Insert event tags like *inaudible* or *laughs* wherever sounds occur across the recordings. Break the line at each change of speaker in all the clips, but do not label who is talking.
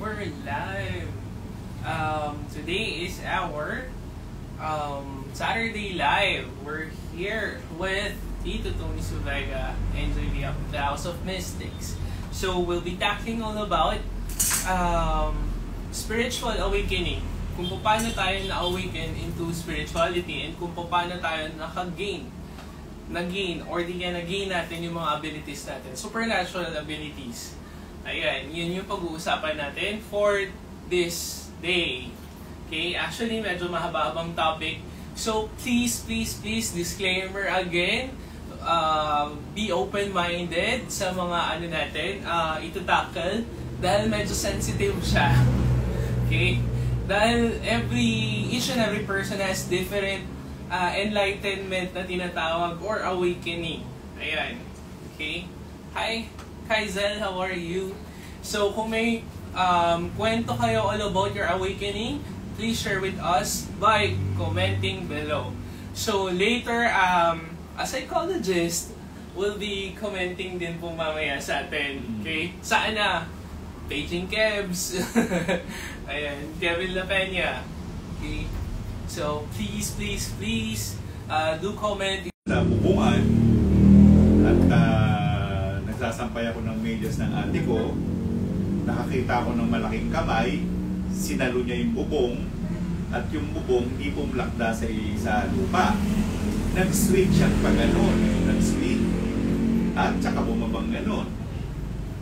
we're live. Um, today is our um, Saturday Live. We're here with Tito Tony Suvega and Julia of the House of Mystics. So we'll be talking all about um, spiritual awakening. Kung paano tayo na-awaken into spirituality and kung paano tayo naka-gain nag-gain or di kaya natin yung mga abilities natin. Supernatural abilities. Ayan, yun yung pag-uusapan natin for this day. Okay, actually medyo mahaba-habang topic. So please, please, please, disclaimer again, uh, be open-minded sa mga ano natin, uh, ito tackle dahil medyo sensitive siya. Okay? Dahil every, each and every person has different uh, enlightenment na tinatawag or awakening. Ayan. Okay? Hi, Kaizel, how are you? So, kung may um, kwento kayo all about your awakening, please share with us by commenting below. So, later, um, a psychologist will be commenting din po mamaya sa atin. Okay? Saan na? Paging Kebs. *laughs* Ayan, Kevin La Peña. Okay? So, please, please, please, uh, do comment.
Sa bubungan, at uh, nagsasampay ako ng medyas ng ate ko, nakakita ako ng malaking kamay, sinalo niya yung bubong, at yung bubong hindi pumlakda sa, sa lupa. Nag-swing siyang pa ganon, nag-swing. At saka bumabang ganon.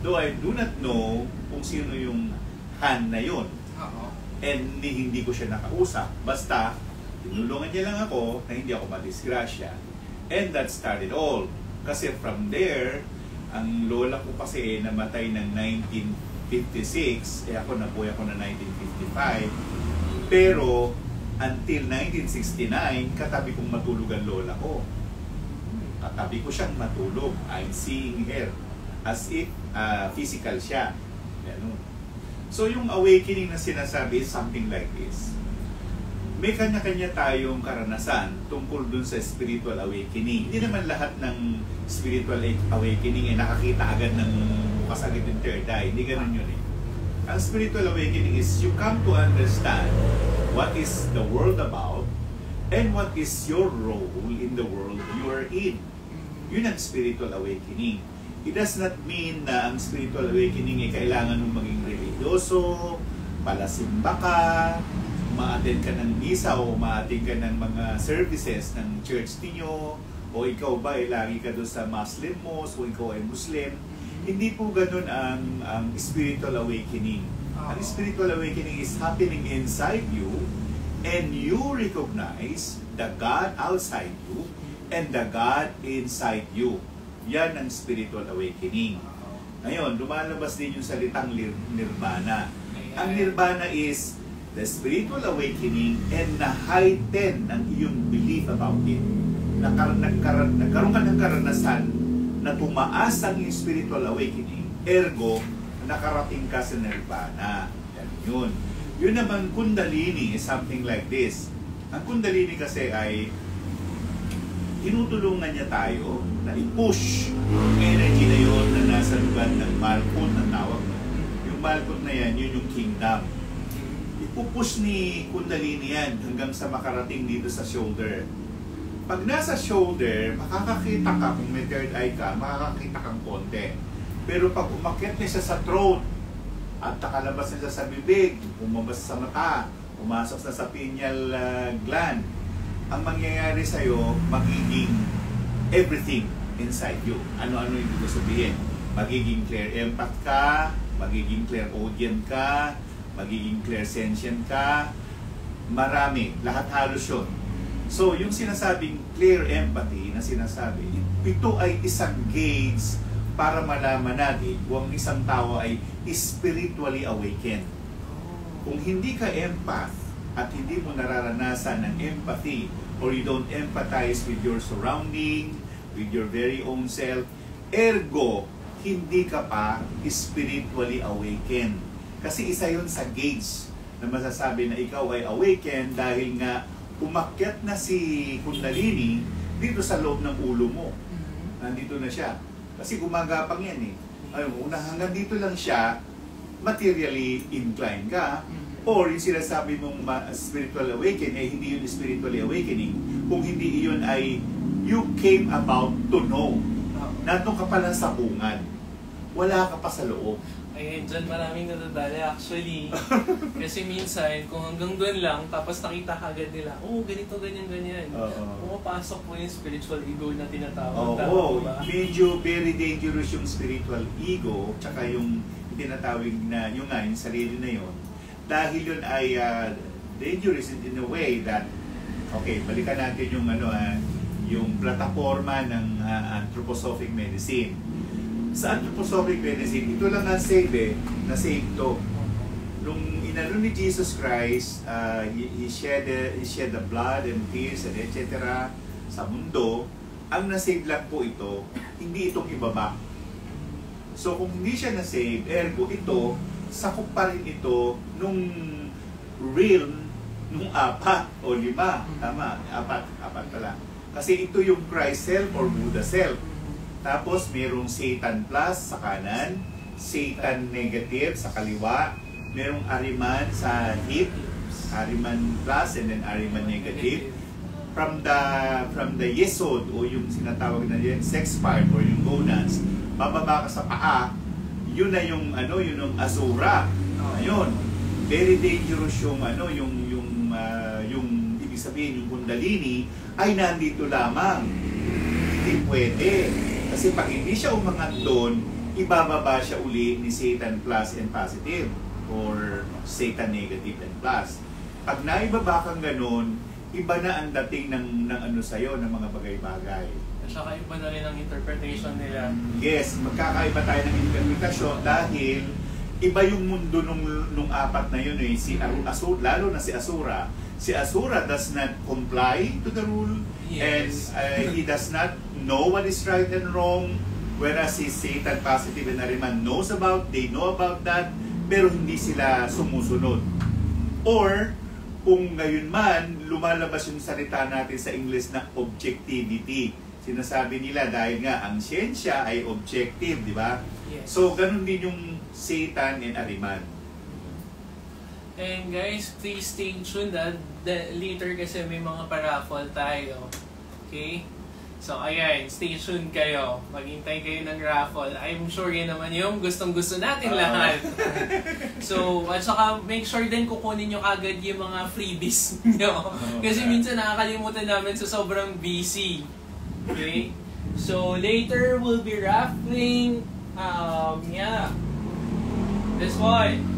Though I do not know kung sino yung hand na yon
Oo.
and hindi, hindi ko siya nakausap. Basta, tinulungan niya lang ako na hindi ako madisgrasya. And that started all. Kasi from there, ang lola ko kasi namatay ng 1956, eh ako nabuhay ako ng 1955. Pero, until 1969, katabi kong matulog ang lola ko. Katabi ko siyang matulog. I'm seeing her as if uh, physical siya. Ganun. So yung awakening na sinasabi is something like this. May kanya-kanya tayong karanasan tungkol dun sa spiritual awakening. Hindi naman lahat ng spiritual awakening ay nakakita agad ng bukas agad yung third eye. Hindi ganun yun eh. Ang spiritual awakening is you come to understand what is the world about and what is your role in the world you are in. Yun ang spiritual awakening. It does not mean na ang spiritual awakening ay kailangan mong maging religyoso, palasimba ka, ma-attend ka ng misa o ma-attend ka ng mga services ng church ninyo, o ikaw ba ay lagi ka doon sa Muslim mosque, o ikaw ay Muslim. Hindi po ganun ang, ang spiritual awakening. Ang spiritual awakening is happening inside you and you recognize the God outside you and the God inside you. Yan ang spiritual awakening. Ngayon, lumalabas din yung salitang nirvana. Ang nirvana is the spiritual awakening and na-heighten ang iyong belief about it. Nakar- nagkar- nagkaroon ka ng karanasan na tumaas ang iyong spiritual awakening. Ergo, nakarating ka sa nirvana. Yan yun. Yun naman, kundalini is something like this. Ang kundalini kasi ay tinutulungan niya tayo na i-push yung energy na yun na nasa lugar ng Malkut na tawag. Yung Malkut na yan, yun yung kingdom. Ipupush ni Kundalini yan hanggang sa makarating dito sa shoulder. Pag nasa shoulder, makakakita ka, kung may third eye ka, makakakita kang konti. Pero pag umakyat niya sa throat, at nakalabas na siya sa bibig, umabas sa mata, pumasok na sa pineal uh, gland, ang mangyayari sa'yo, magiging everything inside you. Ano-ano yung gusto sabihin? Magiging clear empath ka, magiging clear audient ka, magiging clear sentient ka, marami, lahat halos yun. So, yung sinasabing clear empathy na sinasabi, ito ay isang gauge para malaman natin kung ang isang tao ay spiritually awakened. Kung hindi ka empath at hindi mo nararanasan ng empathy or you don't empathize with your surrounding, with your very own self, ergo, hindi ka pa spiritually awakened. Kasi isa yun sa gauge na masasabi na ikaw ay awakened dahil nga umakyat na si Kundalini dito sa loob ng ulo mo. Nandito na siya. Kasi gumagapang yan eh. Ay, una hanggang dito lang siya, materially inclined ka,
Mhm.
or yung sinasabi mong spiritual awakening, eh hindi yun spiritually awakening, kung hindi yun ay you came about to know. Nandun ka pa lang sa bungan. Wala ka pa sa loob.
Ayun, dyan maraming nadadali actually. *laughs* Kasi minsan, kung hanggang doon lang, tapos nakita ka agad nila, oh, ganito, ganyan, ganyan.
Oo.
Pumapasok po yung spiritual ego na tinatawag.
Oo,
tama ba?
medyo very dangerous yung spiritual ego, tsaka yung tinatawag na, yung nga, yung sarili na yun. Dahil yun ay ah, dangerous in, a way that, okay, balikan natin yung ano ah, yung plataforma ng ah, anthroposophic medicine. Sa anthroposophic medicine, ito lang ang save eh, na save to. Nung inano ni Jesus Christ, uh, he, he, shed he shed the blood and tears and etc. sa mundo, ang nasave lang po ito, hindi itong ibaba. So kung hindi siya nasave, ergo ito, sakop pa rin ito nung realm nung apat o lima. Tama, apat, apat pala. Kasi ito yung Christ self or Buddha self. Tapos merong Satan plus sa kanan, Satan negative sa kaliwa, merong Ariman sa hip, Ariman plus and then Ariman negative. From the from the yesod o yung sinatawag na yun, sex part or yung gonads, bababa ka sa paa, yun na yung ano, yun yung azura. Ayun. Very dangerous yung ano, yung yung ah, yung ibig sabihin yung kundalini ay nandito lamang. Hindi pwede. Kasi pag hindi siya umangat doon, ibababa siya uli ni Satan plus and positive or Satan negative and plus. Pag naibaba kang ganun, iba na ang dating ng, ng ano sa'yo, ng mga bagay-bagay.
At saka iba na rin ang interpretation nila.
Yes, magkakaiba tayo ng interpretasyon dahil iba yung mundo nung, nung apat na yun eh. Si Asura, lalo na si Asura. Si Asura does not comply to the rule
Yes.
and uh, he does not know what is right and wrong whereas si Satan positive and Ariman knows about, they know about that pero hindi sila sumusunod. Or kung ngayon man, lumalabas yung salita natin sa English na objectivity. Sinasabi nila dahil nga ang siyensya ay objective, di ba?
Yes.
So, ganun din yung Satan and Ariman.
And guys, please stay tuned ah. The, later kasi may mga paraffle tayo. Okay? So, ayan, stay tuned kayo. Maghintay kayo ng raffle. I'm sure yan naman yung gustong-gusto natin
Oo.
lahat. *laughs* so, at saka make sure din kukunin nyo agad yung mga freebies *laughs* nyo. Kasi minsan nakakalimutan namin sa sobrang busy. Okay? So, later we'll be raffling, um, yeah, this one.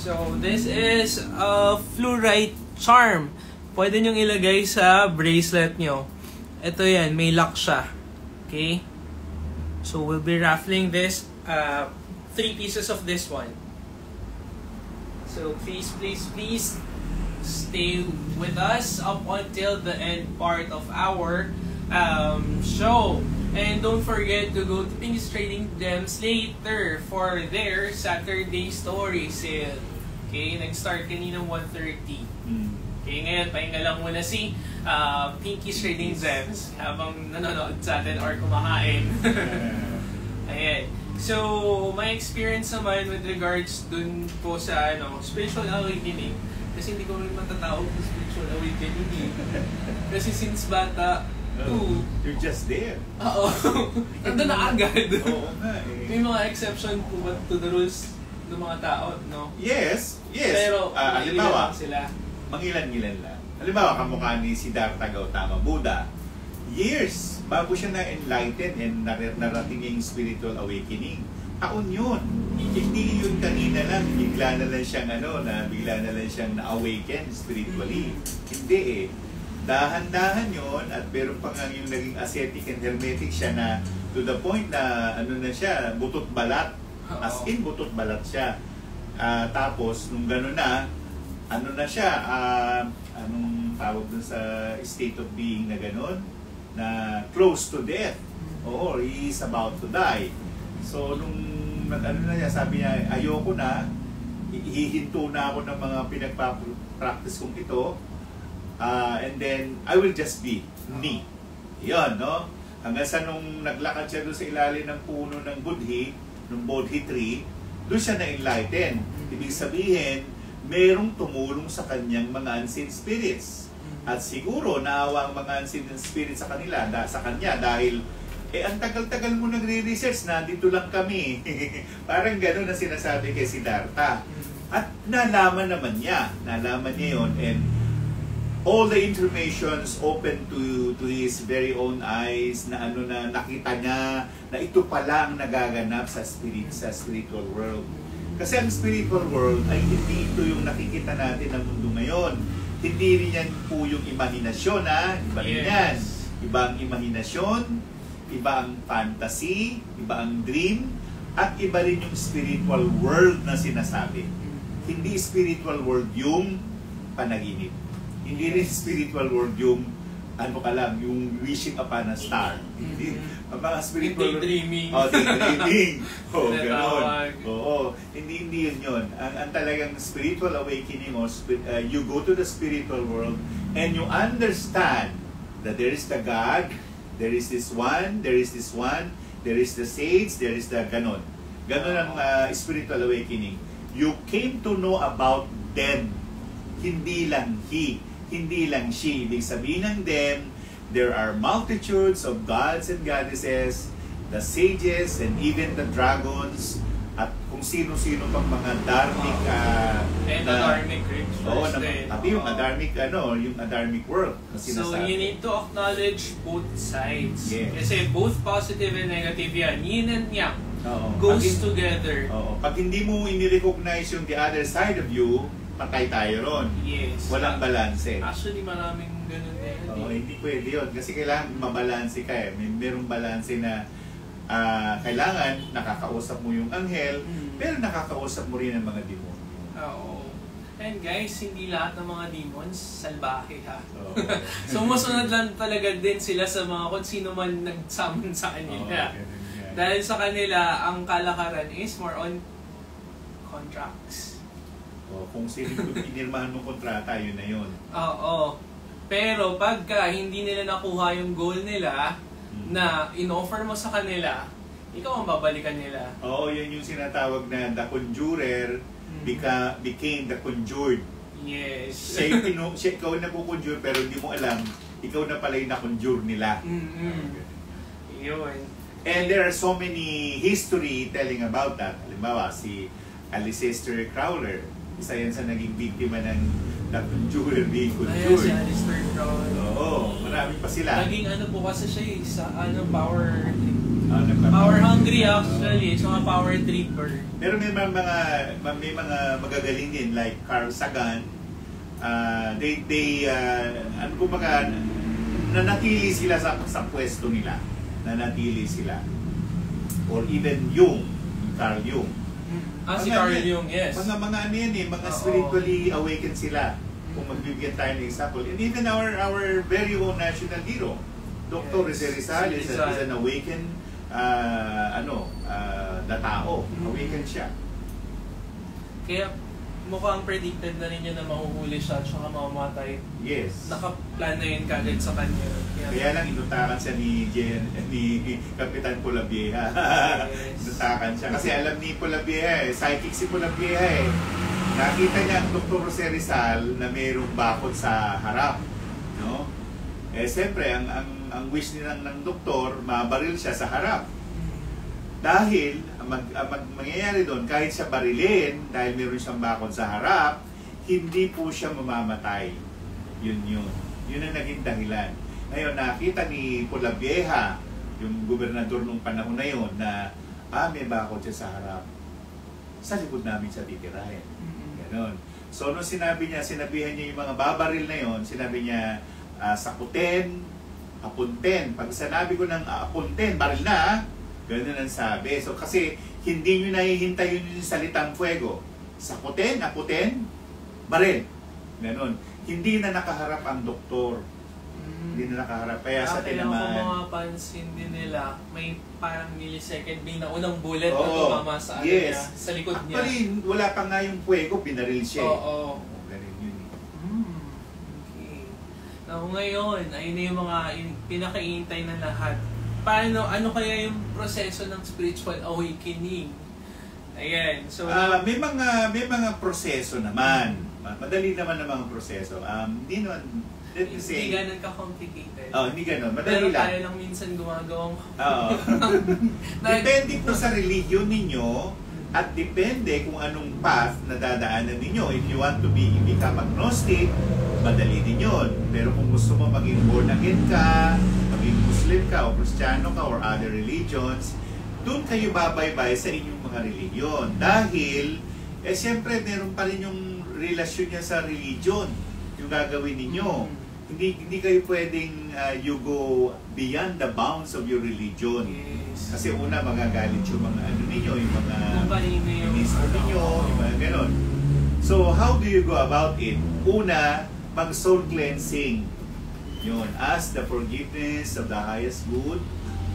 So, this is a fluorite charm. Pwede nyong ilagay sa bracelet nyo. Ito yan, may lock siya. Okay? So, we'll be raffling this, uh, three pieces of this one. So, please, please, please, stay with us up until the end part of our um, show. And don't forget to go to Pink's Trading Gems later for their Saturday story sale. Okay, nag-start kanina 1.30.
Hmm.
Okay, ngayon, pahinga lang muna si uh, Pinky's Trading Gems habang nanonood sa atin or kumakain. *laughs* Ayan. So, my experience naman with regards dun po sa ano, spiritual awakening, kasi hindi ko rin matatawag na spiritual awakening eh. *laughs* Kasi since bata,
Oh,
oo,
you're just there.
oo, nandun na agad.
Oo nga eh.
May mga exception po ba to the rules ng mga tao, no?
Yes, yes.
Pero, ilan
halimbawa,
sila.
mangilan-ngilan lang. Halimbawa, kamukha ni Siddhartha Gautama Buddha, years bago siya na-enlighten and nar- narating yung spiritual awakening. Taon yun. Hindi yun kanina lang, bigla na lang siyang ano, na bigla na lang siyang na-awaken spiritually. Hindi eh. Dahan-dahan yun at meron pa nga yung naging ascetic and hermetic siya na to the point na ano na siya, butot balat. As in, butot balat siya. Ah, tapos, nung gano'n na, ano na siya, ah, anong tawag dun sa state of being na gano'n? Na close to death. Oo, he is about to die. So, nung ano na niya, sabi niya, ayoko na, hi- hihinto na ako ng mga pinagpa-practice kong ito, Ah, and then, I will just be me. Yan, no? Hanggang sa nung naglakad siya doon sa ilalim ng puno ng Budhi, ng Bodhi tree, doon siya na-enlighten. Ibig sabihin, merong tumulong sa kanyang mga unseen spirits. At siguro naawa ang mga unseen spirits sa kanila, da, sa kanya dahil eh ang tagal-tagal mo nagre-research na dito lang kami. *laughs* Parang gano'n na sinasabi kay Siddhartha. At nalaman naman niya, nalaman niya yon and all the informations open to to his very own eyes na ano na nakita niya na ito pala ang nagaganap sa spirit sa spiritual world. Kasi ang spiritual world ay hindi ito yung nakikita natin ng mundo ngayon. Hindi rin yan po yung imahinasyon ha. Iba rin yan. Iba ang imahinasyon, iba ang fantasy, iba ang dream, at iba rin yung spiritual world na sinasabi. Hindi spiritual world yung panaginip. Hindi rin spiritual world yung ano ka lang, yung wishing upon a star. Hindi. Ang mga spiritual...
Daydreaming.
Oh, daydreaming. *laughs* oh, ganon. Oo. Hindi, hindi yun yun. Ang, ang talagang spiritual awakening o spi- uh, you go to the spiritual world and you understand that there is the God, there is this one, there is this one, there is the sage, there is the ganon. Ganon ang uh, spiritual awakening. You came to know about them. Hindi lang he, hindi lang she. Ibig sabihin ng them, there are multitudes of gods and goddesses, the sages and even the dragons, at kung sino-sino pang mga dharmic uh,
And
na-
dharmic rituals
Oo, na, pati yung adharmic, ano, yung adharmic world na
So, you need to acknowledge both sides.
Yes.
Kasi both positive and negative yan. Yin and yang
Oo.
goes
Pag
together.
Oo. Pag hindi mo ini-recognize yung the other side of you, patay tayo ron.
Yes.
Walang balanse.
Actually, maraming ganun din.
Oo,
eh.
hindi pwede yun. Kasi kailangan mabalanse ka eh. May merong balanse na ah, kailangan nakakausap mo yung anghel,
Mm.
pero nakakausap mo rin ang mga demonyo.
Oo. And guys, hindi lahat ng mga demons salbahe ha.
Oo. *laughs*
Sumusunod lang talaga din sila sa mga kung sino man nagsamon sa
Oo,
kanila.
ganun yan.
Dahil sa kanila, ang kalakaran is more on contracts.
Oo, kung sino yung *laughs* pinirmahan mong kontrata, yun na yun.
Oo. Pero pagka hindi nila nakuha yung goal nila
Mm.
na in-offer mo sa kanila, ikaw ang babalikan nila.
Oo, yan yung sinatawag na the conjurer
Mm.
beca- became the conjured.
Yes.
Siya yung pinu- siya, ikaw na conjure pero hindi mo alam, ikaw na pala yung na-conjure nila.
Mm-mm. Yun.
And there are so many history telling about that. Halimbawa, si Alicester Crowler, isa yan sa naging biktima ng the conjurer being
Ayan si. Alistair Crowley.
Oo, marami pa sila.
Naging ano po kasi siya eh, sa ano, power
nagpapa-
power hungry actually, so mga power tripper.
Pero may mga, mga may mga magagaling din like Carl Sagan. Uh, they they uh, ano kumbaga nanatili sila sa sa pwesto nila. Nanatili sila. Or even Jung, Carl Jung.
Ah, si Carl Jung, yes.
Mga mga ano yan eh, mga
Oo.
spiritually awakened sila. Kung magbibigyan tayo ng example. And even our our very own national hero, Dr.
Yes.
Jose Rizal is, a-
Rizal.
is an awakened uh, ano, uh, na tao.
Mm.
Awakened siya.
Kaya mukhang predicted na rin yun na mahuhuli siya at saka mamamatay.
Yes.
Nakaplan na yun kagad sa kanya.
Kaya lang inutakan siya ni Jen, ni Kapitan Pulavieja.
Yes. *laughs*
inutakan siya. Kasi alam ni Pulavieja eh, psychic si Pulavieja eh. Nakita niya ang Dr. Jose Rizal na mayroong bakod sa harap. No? Eh, siyempre, ang, ang, ang wish nilang ng doktor, mabaril siya sa harap. Dahil, ang, mag, ang mag, mangyayari doon, kahit siya barilin, dahil meron siyang bakod sa harap, hindi po siya mamamatay. Yun yun. Yun ang naging dahilan. Ngayon, nakita ni Pulavieja, yung gobernador nung panahon na yun, na ah, may bakod siya sa harap. Sa likod namin siya titirahin. Ganon. So, nung sinabi niya, sinabihan niya yung mga babaril na yon, sinabi niya, ah, sakutin, apunten. Pag sinabi ko ng ah, apunten, baril na, ah. Ganun ang sabi. So, kasi hindi nyo nahihintay yun yung salitang fuego. Sakutin, apunten, baril. Ganon. Hindi na nakaharap ang doktor. Hindi na nakaharap. Kaya sa
Kaya kung
tinamaan.
mga pansin din nila, may parang millisecond may naunang bullet na
Oo.
tumama sa, ano
Yes.
niya, sa likod niya.
Actually, wala pa nga yung fuego, binaril siya. eh.
Oo.
Ganun.
Hmm. Okay. Now, ngayon, ayun na yung mga in- pinakaintay na lahat. Paano, ano kaya yung proseso ng spiritual awakening? Ayan. So,
Ah, may mga may mga proseso naman. Ma- Madali naman ang mga proseso. Um, hindi naman, let me
hindi
say,
ganun ka-complicated.
oh, hindi ganun.
Pero
Madali
tayo
lang.
lang minsan gumagawang...
Oo. *laughs* Depende po sa religion ninyo at depende kung anong path na dadaanan ninyo. If you want to be become agnostic, madali din yun. Pero kung gusto mo maging born again ka, maging Muslim ka o Kristiyano ka or other religions, doon kayo babaybay sa inyong mga religion. Dahil, eh siyempre meron pa rin yung relasyon niya sa religion, yung gagawin ninyo. Hindi hindi kayo pwedeng uh, you go beyond the bounds of your religion.
Yes.
Kasi una, magagalit yung mga ano ninyo, yung mga ministro ninyo, yung mga ganon. So, how do you go about it? Una, mag-soul cleansing. Yun, ask the forgiveness of the highest good.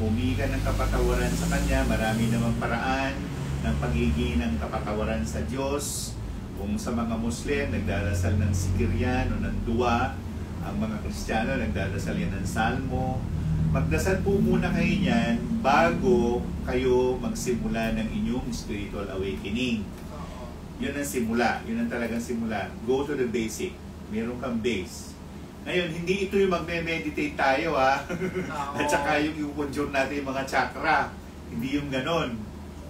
Humingi ka ng kapatawaran sa Kanya. Marami namang paraan ng pagiging ng kapatawaran sa Diyos. Kung sa mga Muslim, nagdarasal ng sikiryan o ng dua. Ang mga Kristiyano, nagdarasal yan ng salmo. Magdasal po muna kayo niyan bago kayo magsimula ng inyong spiritual awakening. Yun ang simula. Yun ang talagang simula. Go to the basic. Meron kang base. Ngayon, hindi ito yung magme-meditate tayo ha.
Oo. *laughs*
At saka yung i-conjure natin yung mga chakra. Hindi yung ganon.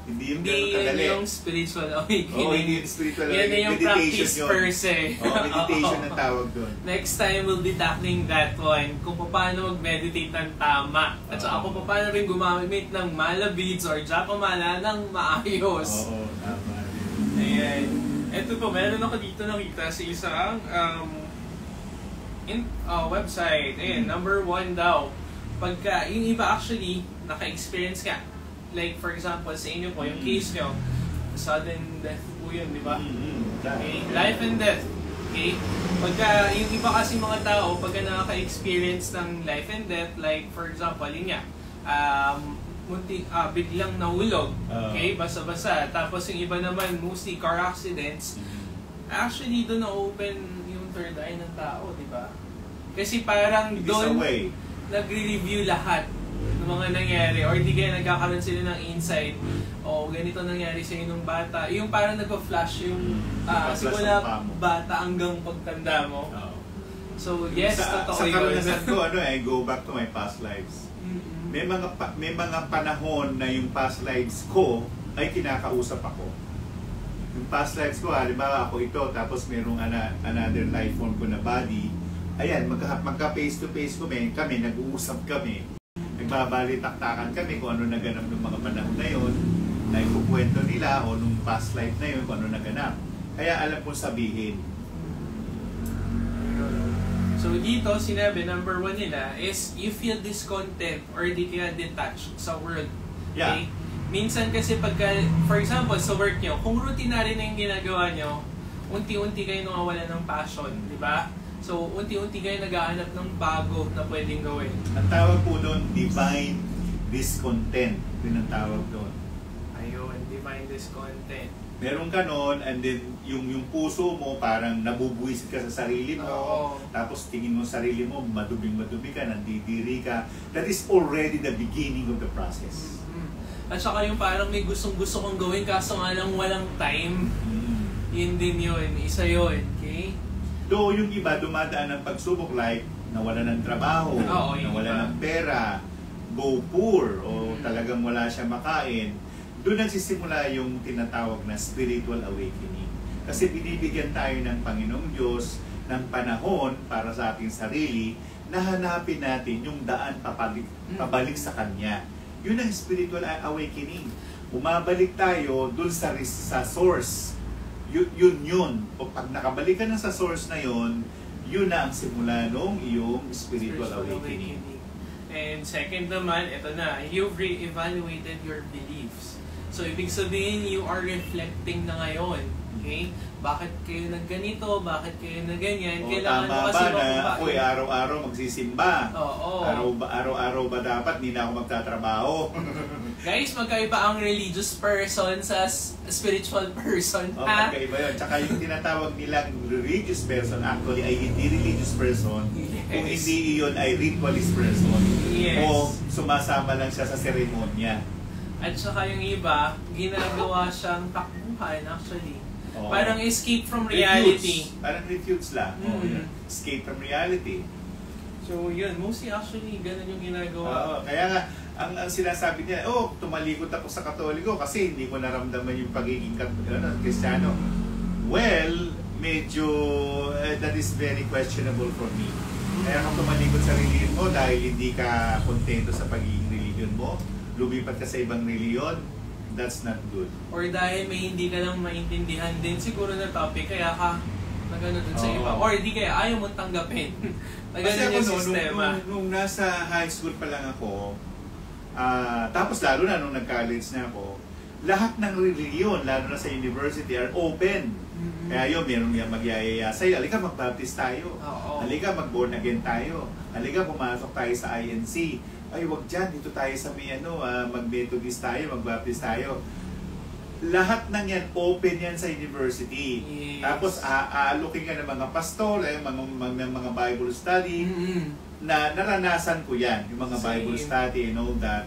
Hindi yung
Hindi
ganon
yun
kadali.
yung spiritual awakening.
Oo, hindi yung spiritual
Yan na yung
meditation
practice
yun.
per se.
Oo, meditation
Oo.
ang *laughs* tawag doon.
Next time, we'll be tackling that one. Kung paano mag-meditate ng tama. At saka kung paano rin gumamit ng mala beads or japamala ng maayos.
Oo, tama.
Ayan. Ito po, meron ako dito nakita sa isang um, in, uh, website. Ayan,
Mm.
number one daw. Pagka, yung iba actually, naka-experience ka. Like, for example, sa inyo po, yung
Mm.
case nyo, sudden death po yun, di ba?
Mm-hmm.
Okay? Life and death. Okay? Pagka, yung iba kasi mga tao, pagka nakaka-experience ng life and death, like, for example, yun nga, um, munti, ah, biglang nahulog.
Ah.
okay? Basa-basa. Tapos yung iba naman, mostly car accidents. Actually, doon na-open third eye ng tao, di ba? Kasi parang doon nagre-review lahat ng mga nangyari or di kaya nagkakaroon sila ng insight o ganito nangyari sa nung bata. Yung parang nagpa-flash yung ah,
Nagpa-flash
simula bata hanggang pagtanda mo. So, yes,
sa,
totoo
sa
yun.
karanasan ko, *laughs* ano eh, go back to my past lives.
Mm-mm.
May mga pa- may mga panahon na yung past lives ko ay kinakausap ako. Yung past lives ko, halimbawa ako ito, tapos merong ana, another life form ko na body. Ayan, magka, magka face to face kami, kami, nag-uusap kami. Nagbabalitaktakan kami kung ano naganap ng mga panahon na yon na ikukwento nila o nung past life na yun, kung ano naganap. Kaya alam ko sabihin.
So dito, sinabi, number one nila is you feel discontent or di kaya detached sa world.
Yeah.
Okay? Minsan kasi pagka, for example, sa work nyo, kung routinary na yung ginagawa nyo, unti-unti kayo nawawalan ng passion, di ba? So, unti-unti kayo naghahanap ng bago na pwedeng gawin.
Ang tawag po doon, divine discontent. Yun ang tawag doon.
Ayun, divine discontent.
Meron ka noon and then yung yung puso mo parang nabubuwisit ka sa sarili mo.
Oo.
Tapos tingin mo sa sarili mo, madubing madumi ka, nandidiri ka. That is already the beginning of the process.
At saka yung parang may gustong-gusto kong gawin kaso nga lang walang time.
Mm.
Yun din yun. Isa yun. Okay?
Though yung iba dumadaan ng pagsubok like nawala ng trabaho,
Oo,
nawala
iba.
ng pera, go poor, o
Mm.
talagang wala siya makain, doon nagsisimula yung tinatawag na spiritual awakening. Kasi binibigyan tayo ng Panginoong Diyos ng panahon para sa ating sarili na hanapin natin yung daan papalik,
Mm.
pabalik sa Kanya. Yun ang spiritual awakening. Umabalik tayo dun sa, sa source. Yun, yun yun. O pag nakabalik ka na sa source na yun, yun na ang simula ng iyong spiritual, awakening.
And second naman, ito na, you've re-evaluated your beliefs. So, ibig sabihin, you are reflecting na ngayon. Okay? Bakit kayo nagganito? Bakit kayo na ganyan?
O
Kailangan
tama
mo
ba
kasi
na ako ay araw-araw magsisimba?
Oo.
Araw ba, araw-araw ba dapat hindi na ako magtatrabaho? *laughs*
Guys, magkaiba ang religious person sa spiritual person.
o,
ha?
magkaiba yun. Tsaka yung tinatawag nilang religious person actually ay hindi religious person kung
Yes.
hindi iyon ay ritualist person
Yes.
o sumasama lang siya sa seremonya.
At saka yung iba, ginagawa siyang takbuhan actually.
Oo.
Parang escape from reality.
Refutes. Parang refutes lang.
Mm.
yun. Escape from reality.
So yun, mostly actually ganun yung ginagawa.
Oo, kaya nga, ang, ang sinasabi niya, oh, tumalikod ako sa katoliko kasi hindi ko naramdaman yung pagiging ano, kristyano. Well, medyo eh, that is very questionable for me. Kaya kung tumalikod sa religion mo dahil hindi ka kontento sa pagiging religion mo, lumipat ka sa ibang religion, that's not good.
Or dahil may hindi ka lang maintindihan din siguro na topic, kaya ka nagano dun sa
Oo.
iba. Or di kaya ayaw mong tanggapin. *laughs*
Kasi
ganun
ako
yung
nung,
sistema.
nung, nung nasa high school pa lang ako, ah, tapos lalo na nung nag-college na ako, lahat ng religion, lalo na sa university, are open.
Mhm.
Kaya yun, meron yung magyayaya sa'yo, halika mag-baptist tayo.
Oo.
Halika mag-born again tayo. Halika pumasok tayo sa INC. Ay, wag dyan, dito tayo sa may ano, ah, mag-methodist tayo, mag-baptist tayo. Lahat ng yan, open yan sa university.
Yes.
Tapos, aalukin ka ng mga pastor, eh, mga, mga, mga Bible study,
Mhm.
na naranasan ko yan, yung mga
Same.
Bible study and all that.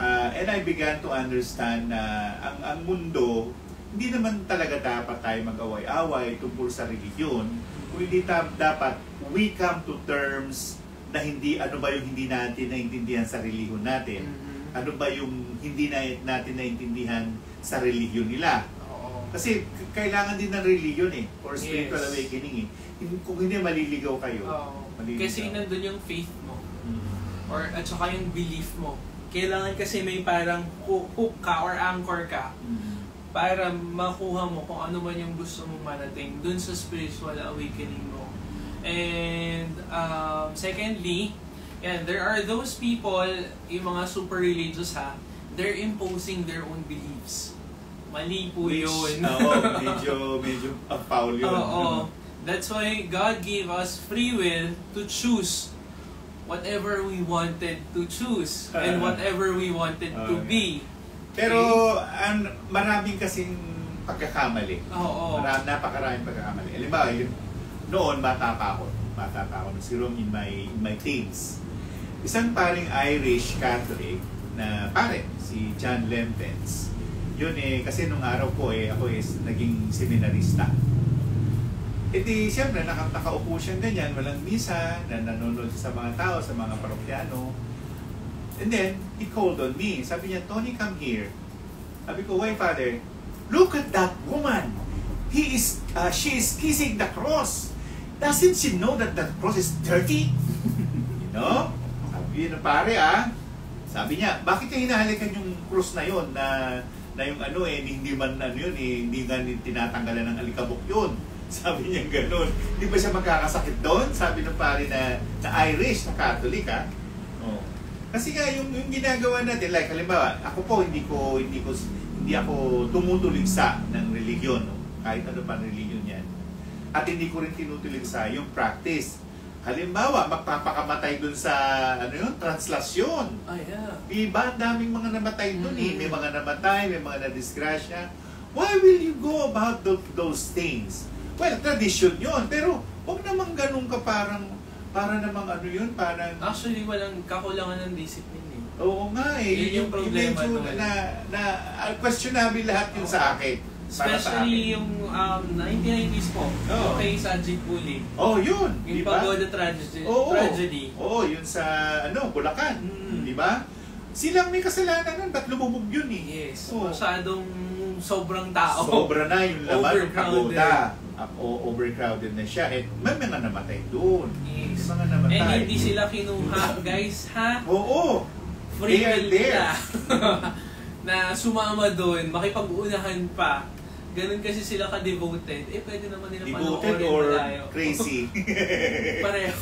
Uh, and I began to understand na ang, ang mundo, hindi naman talaga dapat tayo mag-away-away tungkol sa religion. Kung hindi ta- dapat we come to terms na hindi ano ba yung hindi natin naintindihan sa religion natin.
Mhm.
Ano ba yung hindi na, natin naintindihan sa religion nila.
Oo.
Kasi kailangan din ng religion eh, for spiritual
Yes.
awakening eh. Kung hindi maliligaw kayo.
Oo.
Maliligaw.
Kasi nandun yung faith mo.
Mm.
Or at saka yung belief mo. Kailangan kasi may parang hook, ka or anchor ka
Mm.
para makuha mo kung ano man yung gusto mong marating dun sa spiritual awakening mo. And um, secondly, yeah, there are those people, yung mga super religious ha, they're imposing their own beliefs. Mali po
Which,
yun. *laughs*
Oo, medyo, medyo foul yun.
Oo. That's why God gave us free will to choose whatever we wanted to choose and *laughs* whatever we wanted to
Okay.
be.
Pero ang maraming kasing pagkakamali.
Oo.
Marami, napakaraming pagkakamali. Halimbawa, yun, noon bata pa ako. Bata pa ako. Siguro in my, in my teens. Isang paring Irish Catholic na pare, si John Lempens. Yun eh, kasi nung araw ko eh, ako is naging seminarista. E di, siyempre, naka, nakaupo siya ganyan, walang misa, na nanonood sa mga tao, sa mga parokyano. And then, he called on me. Sabi niya, Tony, come here. Sabi ko, why, father? Look at that woman. He is, uh, she is kissing the cross. Doesn't she know that that cross is dirty? you know? Sabi niya, pare ah. Sabi niya, bakit niya hinahalikan yung cross na yon na na yung ano eh, hindi man ano yun eh, hindi nga tinatanggalan ng alikabok yun. *laughs* Sabi niya ganun. Hindi ba siya magkakasakit doon? Sabi ng pare na, na Irish, na Catholic ha. Oh. Kasi nga yung, yung ginagawa natin, like halimbawa, ako po hindi ko hindi ko hindi ako tumutuligsa ng religion, no? kahit ano pa religion. At hindi ko rin tinutuligsa yung practice. Halimbawa, magpapakamatay dun sa ano yun, translasyon.
Ah, yeah.
Diba? Ang daming mga namatay dun eh.
Mhm.
May mga namatay, may mga nadisgrasya. Why will you go about tho- those things? Well, tradition yun. Pero huwag namang ganun ka parang, para namang ano yun, parang,
Actually, walang kakulangan ng discipline eh.
oo nga eh.
Yun yung problema
medyo
nun.
na, na, uh, questionable lahat yun sa akin.
Especially yung um, 1990s po.
Oo.
Okay, sa Ajit Puli.
Oh, yun.
Yung
di ba?
Pagoda tragedy.
Oo.
tragedy.
Oo, yun sa, ano, Bulacan.
Mm.
Di ba? Silang may kasalanan nun. Ba't lumubog yun eh?
Yes.
Oo.
Masyadong sobrang tao.
Sobra na yung laman ng pagoda. O- overcrowded na siya. At may mga namatay doon.
Yes.
May mga namatay.
And hindi sila kinuha, guys, ha?
Oo.
Free
They are
will
there. *laughs*
na sumama doon, makipag-unahan pa. Ganun kasi sila ka-devoted. Eh, pwede naman nila
Devoted
panoorin
or
malayo.
crazy. *laughs*
Pareho.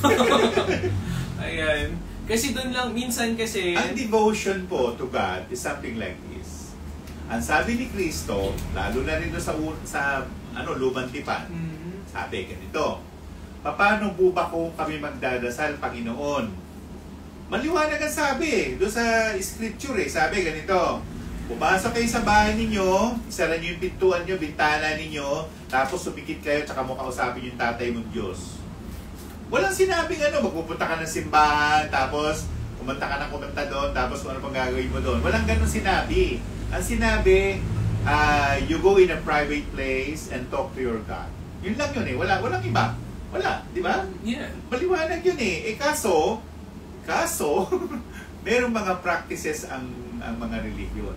*laughs* Ayan. Kasi doon lang, minsan kasi...
Ang devotion po to God is something like this. Ang sabi ni Kristo, lalo na rin sa, sa ano, lumang tipan,
Mhm.
sabi ganito, Paano po ba kung kami magdadasal, Panginoon? Maliwanag ang sabi eh. Doon sa scripture eh. Sabi ganito, Pumasok kayo sa bahay ninyo, isara niyo yung pintuan niyo, bintana ninyo, tapos sumikit kayo, tsaka mo kausapin yung tatay mong Diyos. Walang sinabing ano, magpupunta ka ng simbahan, tapos kumanta ka ng kumanta doon, tapos kung ano pang gagawin mo doon. Walang ganun sinabi. Ang sinabi, uh, you go in a private place and talk to your God. Yun lang yun eh. Wala, walang iba. Wala, di ba?
Yeah.
Maliwanag yun eh. Eh kaso, kaso, *laughs* merong mga practices ang, ang mga religion.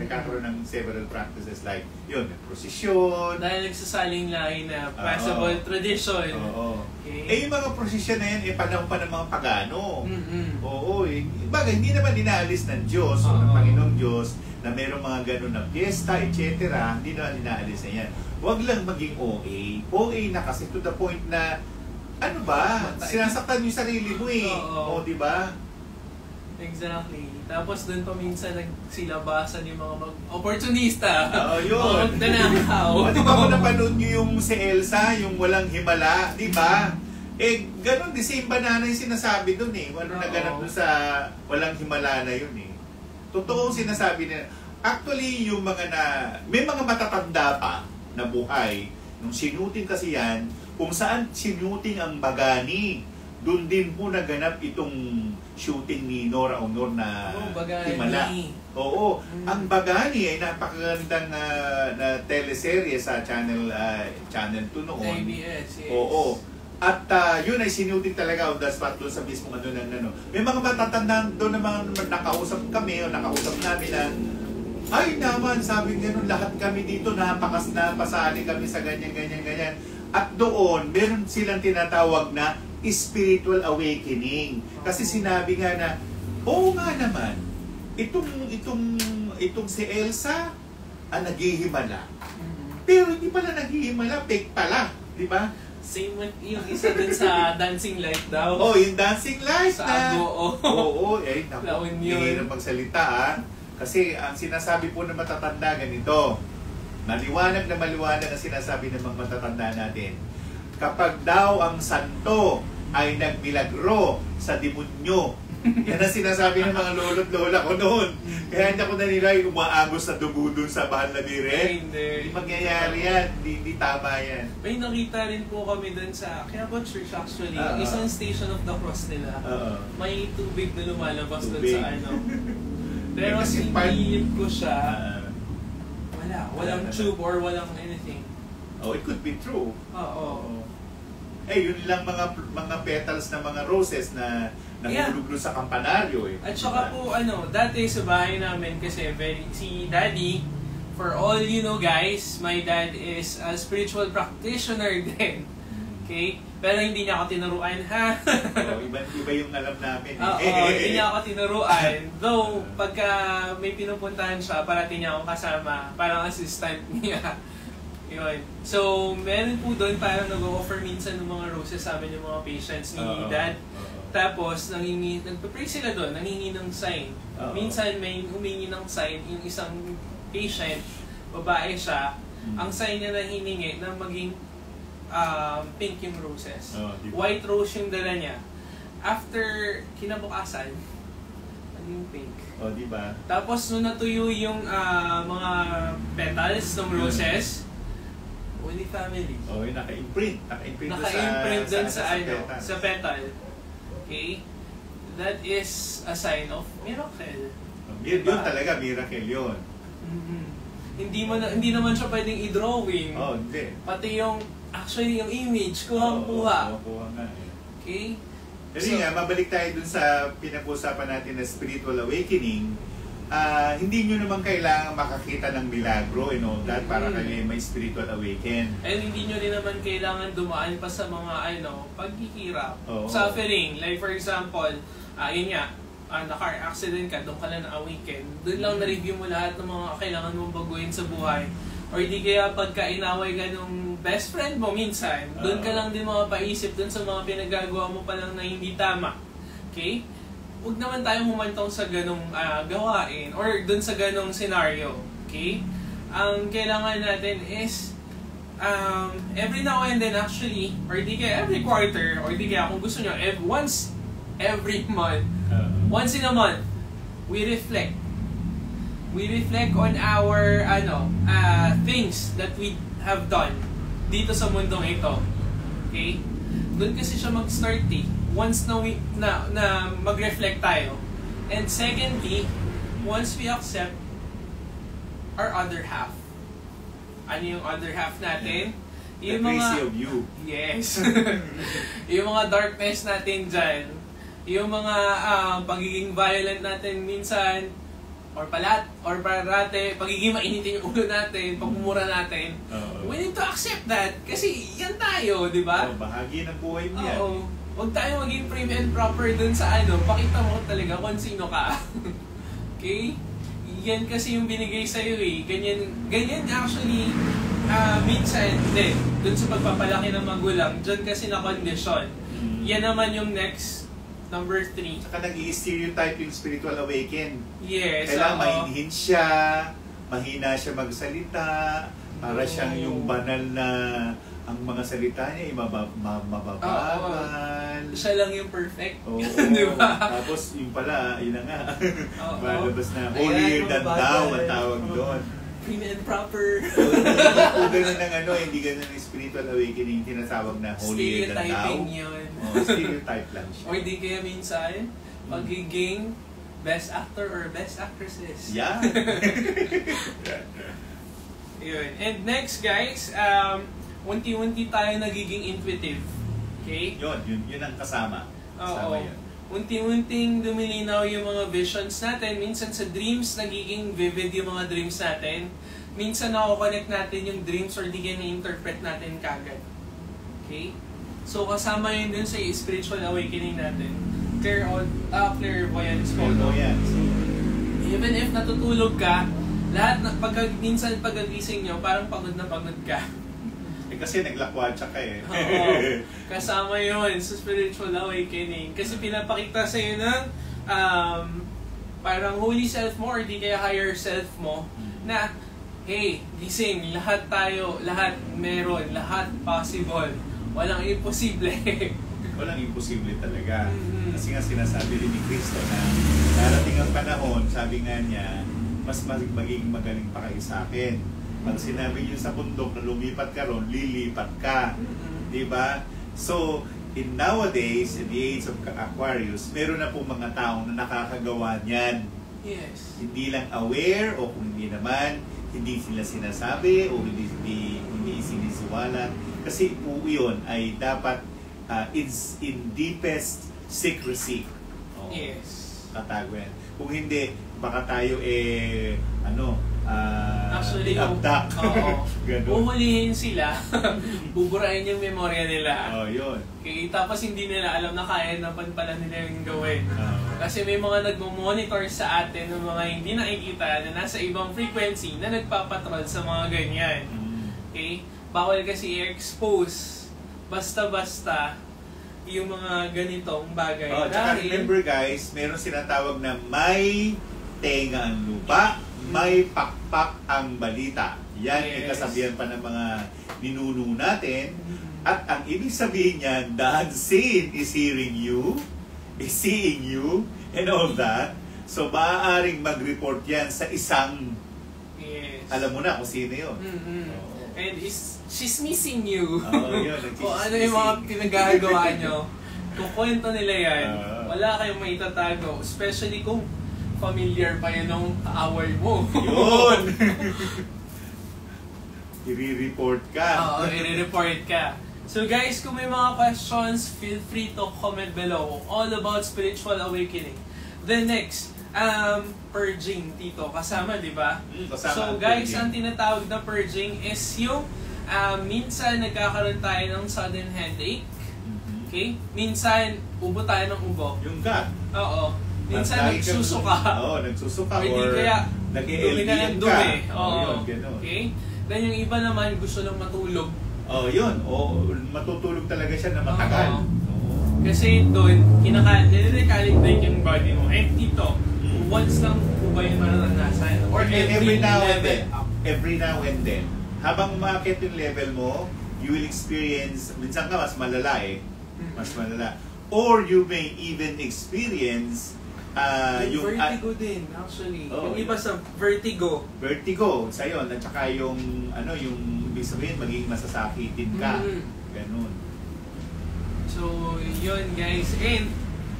Nagkakaroon ng several practices like, yun, prosesyon.
Dahil nagsasaling lahi na passable
Oo.
tradition.
Oo.
Okay.
Eh yung mga prosesyon na yan, eh panahon pa ng mga pagano.
Mm-mm.
Oo, eh. Bagay, hindi naman inaalis ng Diyos o ng
Oo.
Panginoong Diyos na mayroong mga ganun na fiesta, etc. Hindi naman inaalis na yan. Huwag lang maging OA. OA na kasi to the point na, ano ba? Sinasaktan yung sarili mo eh.
Oo.
Oo, di ba?
Exactly. Tapos doon pa minsan nagsilabasan yung mga mag opportunista.
Oo, yun.
Mga magnanakaw.
O, di ba kung napanood nyo yung si Elsa, yung walang himala, di ba? Eh, ganun, the same banana yung sinasabi dun eh. Ano
Oo.
naganap dun sa walang himala na yun eh. Totoo ang sinasabi nila. Actually, yung mga na, may mga matatanda pa na buhay, nung sinuting kasi yan, kung saan sinuting ang bagani, doon din po naganap itong shooting ni Nora Honor na
Oh, bagani.
himala. Oo,
Mm.
ang Bagani ay napakagandang ah, na teleserye sa channel ah, channel 2 noon.
ABS, yes.
Oo. At ah, yun ay sinuting talaga on the spot doon sa mismong ano ng ano. May mga matatanda doon na mga nakausap kami o nakausap namin na ay naman, sabi gano'n, lahat kami dito napakas na pasali kami sa ganyan, ganyan, ganyan. At doon, meron silang tinatawag na spiritual awakening. Kasi sinabi nga na, oo nga naman, itong, itong, itong si Elsa, ang naghihimala.
Mm.
Pero hindi pala naghihimala, fake pala. Di ba?
Same with yung isa dun sa Dancing Light daw.
Oh, yung dancing light
Sa
na.
Agoo.
Oo, eh, *laughs* naku,
La Union.
hirap magsalita ah. Kasi ang sinasabi po ng matatanda ganito, maliwanag na maliwanag ang sinasabi ng mga matatanda natin. Kapag daw ang santo ay nagmilagro sa demonyo, yan ang sinasabi ng mga lolo't lola ko noon. Kaya hindi ako nanilay umaagos na dugo dun sa bahal na dire.
hindi.
Hindi yan. Hindi, hindi tama yan.
May nakita rin po kami dun sa Quiapo Church actually.
Ah.
isang station of the cross nila.
Oo.
May tubig na lumalabas dun
Tubig.
sa ano. *laughs* Pero sinilip ko siya,
Ah,
wala. Walang
Wala.
tube or walang anything.
oh, it could be true.
Oo.
Eh, yun lang mga mga petals ng mga roses na nahulog doon sa kampanaryo eh.
At saka po, ano, dati sa bahay namin kasi very, si daddy, for all you know guys, my dad is a spiritual practitioner *laughs* din. Okay? Pero hindi niya ako tinuruan, ha?
oh, iba, iba yung alam namin. eh.
Oo, *laughs* hindi niya ako tinuruan. Though, pagka may pinupuntahan siya, parati niya akong kasama, parang assistant niya. Yun. So, meron po doon parang nag-offer minsan ng mga roses sa amin yung mga patients ni
Oo,
dad.
oo.
Tapos, nangingi, nagpa-pray sila doon, nangingi ng sign.
Oo.
Minsan may humingi ng sign yung isang patient, babae siya,
Mm.
ang sign niya na hiningi na maging um, pink yung roses.
Ba?
White rose yung dala niya. After kinabukasan, naging pink.
Oh, di ba?
Tapos nung natuyo yung ah, mga petals ng roses, Holy Family.
Oh, yung naka-imprint. Naka-imprint
Naka-imprint dun sa, ano,
petals.
sa petal. Okay? That is a sign of miracle.
Oh, Yun, yun talaga, miracle yun.
Mhm. Hindi mo na, hindi naman siya pwedeng i-drawing.
Oh, hindi.
Pati yung actually yung image kuhang-kuha.
oo, kuha nga eh.
Okay?
Kasi
So-
nga, mabalik tayo dun sa pinag-usapan natin na spiritual awakening. Ah, hindi nyo naman kailangan makakita ng milagro and all that para kayo may spiritual awaken.
And hindi nyo rin naman kailangan dumaan pa sa mga ano, pagkikirap,
Oo.
suffering. Like for example, ah yun nga, ah, na-car accident ka, doon ka lang na-awaken. Doon lang na-review mo lahat ng mga kailangan mong baguhin sa buhay. Or di kaya pagka inaway ka nung best friend mo minsan, doon ka lang din mapapaisip doon sa mga pinagagawa mo pa lang na hindi tama. Okay? Huwag naman tayong humantong sa ganong ah, gawain or doon sa ganong scenario. Okay? Ang kailangan natin is um, every now and then actually, or di kaya every quarter, or di kaya kung gusto nyo, ev- once every *laughs* month,
Ah,
once in a month, we reflect. We reflect on our ano uh, things that we have done dito sa mundong ito. Okay? Doon kasi siya mag-start eh. Once na, we, na, na mag-reflect tayo. And secondly, once we accept our other half. Ano yung other half natin?
The
Yung mga...
crazy of you.
Yes. *laughs* *laughs* yung mga darkness natin dyan, yung mga ah, pagiging violent natin minsan, or palat, or parate, pagiging mainitin yung ulo natin, pagmumura natin,
Oo.
we need to accept that. Kasi yan tayo, di ba?
Oh, bahagi ng buhay mo yan.
Oo. Huwag tayo maging prim and proper dun sa ano, pakita mo talaga kung sino ka. *laughs* okay? Yan kasi yung binigay sa'yo eh. Ganyan, ganyan actually, ah minsan, hindi, dun sa pagpapalaki ng magulang, dyan kasi na condition.
Mm.
Yan naman yung next, number three.
Saka nag-i-stereotype yung spiritual awaken.
Yes.
Kailangan
oo.
mainhin siya, mahina siya magsalita, para siyang
Oo.
yung banal na ang mga salita niya ay mabab- ma- mababagal.
Siya lang yung perfect.
Oo. *laughs*
Di ba?
Tapos yung pala, yun na nga.
Oo.
Malabas na, holier than thou ang tawag
Oo.
doon.
Prim and proper.
Kung ganun ng ano, hindi ganun ng spiritual awakening, tinatawag na holier than thou.
Stereotyping yun.
Oh, stereotype lang siya. *laughs*
Or di kaya minsan, magiging best actor or best actresses.
Yeah. *laughs*
Yun. And next guys, um, unti-unti tayo nagiging intuitive. Okay?
yun, yun, yun ang kasama. Kasama
Oo.
yun.
Unti-unting dumilinaw yung mga visions natin. Minsan sa dreams, nagiging vivid yung mga dreams natin. Minsan nako-connect natin yung dreams or di kaya na-interpret natin kagad. Okay? So kasama yun dun sa spiritual awakening natin. Clear, uh, clairvoyance po.
So,
Even if natutulog ka, lahat na pagka minsan pagkagising nyo, parang pagod na pagod ka.
Kasi naglakwatsa ka eh.
Oo. *laughs* Kasama yun sa spiritual awakening. Kasi pinapakita sa iyo ng um, parang holy self mo or di kaya higher self mo na hey, gising, lahat tayo, lahat meron, lahat possible. Walang imposible. *laughs*
Walang imposible talaga.
Mhm.
Kasi nga sinasabi rin ni Kristo na darating ang panahon, sabi nga niya, mas mag- magiging magaling pa kayo sa akin. Pag sinabi niyo sa bundok na lumipat ka ron, lilipat ka. Di ba? So, in nowadays, in the age of Aquarius, meron na po mga taong na nakakagawa niyan.
yes.
Hindi lang aware o kung hindi naman, hindi sila sinasabi o hindi, hindi, hindi sinisiwala. Kasi po yun ay dapat uh, in, in deepest secrecy. Oo,
Yes.
Katago yan. Kung hindi, baka tayo eh, ano, uh,
Actually,
abduct.
oo. *laughs*
Ganun.
Puhulihin sila, *laughs* buburahin yung memorya nila.
Oh, yun.
Okay, tapos hindi nila alam na kaya na pa pala nila yung gawin.
Oo.
Kasi may mga nagmo-monitor sa atin ng mga hindi nakikita na nasa ibang frequency na nagpapatrol sa mga ganyan.
Mm.
Okay? Bawal kasi i-expose basta-basta yung mga ganitong bagay.
Oh,
Dahil-
remember guys, meron sinatawag na may tenga ang lupa, may pakpak ang balita. Yan
Yes.
kasabihan pa ng mga ninuno natin. At ang ibig sabihin niyan, the unseen is hearing you, is seeing you, and all that. So, maaaring mag-report yan sa isang,
Yes.
alam mo na kung sino yun.
Mhm.
Oo.
And is, she's missing you.
Oo, yun. *laughs*
Kung ano yung mga pinagagawa *laughs* nyo, kukwento nila yan.
Oo.
Wala kayong maitatago. Especially kung familiar pa yun ng kaaway mo.
Yun! *laughs* I-report ka.
Oo, i-report ka. So guys, kung may mga questions, feel free to comment below all about spiritual awakening. The next, um, purging, Tito. Kasama, di ba?
Mm, kasama
So guys,
purging.
ang tinatawag na purging is yung um, minsan nagkakaroon tayo ng sudden headache.
Mhm.
Okay? Minsan, ubo tayo ng ubo.
Yung gut.
Oo. Minsan nagsusuka.
Oo, nagsusuka.
Or di
or
kaya dumi ka dumi.
Oo,
Oo.
yun, ganun.
Okay? Then yung iba naman gusto lang matulog.
Oo, yun. O, matutulog talaga siya na matagal.
Oo.
Oo.
Kasi doon, nire-recalibrate yung body mo. And dito,
Mm.
once lang po ba yung mararanasan? Or every,
every now and then. Every now and then. Habang umakit yung level mo, you will experience, minsan ka mas malala eh. Mas malala. Or you may even experience uh,
Yung
yung ah,
vertigo din, actually.
Oo.
yung iba sa vertigo.
vertigo sa yon at saka yung ano yung ibig sabihin magiging masasakitin ka.
Mm.
Ganun.
So, yun guys. And,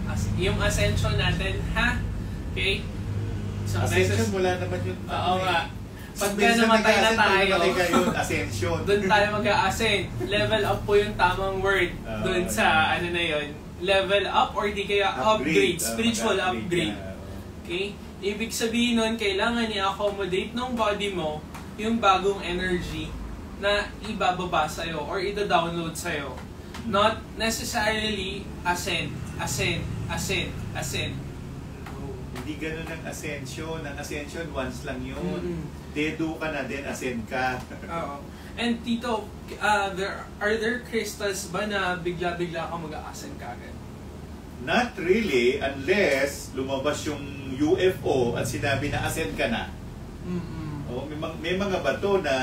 as, yung ascension natin, ha? Okay? So,
Ascension,
beses-
wala naman yun.
Oo nga. Pagka
Minsan
namatay na tayo, *laughs*
ascension.
doon tayo mag-ascend. Level up po yung tamang word.
Oo.
doon sa, ano na yun, level up or di kaya upgrade,
Ah,
spiritual
mag-upgrade
upgrade. Okay? Ibig sabihin nun, kailangan i-accommodate ng body mo yung bagong energy na ibababa sa'yo or ida-download sa'yo. Not necessarily ascend, ascend, ascend, ascend. No.
Hindi ganun ang ascension. Ang ascension, once lang yun.
Mm-mm.
Dedo ka na din, ascend ka.
Oo. *laughs* And Tito, uh, there are there crystals ba na bigla-bigla ka mag-ascend kagad?
Not really, unless lumabas yung UFO at sinabi na ascend ka na.
Mm-mm.
O, may, mga- may mga bato na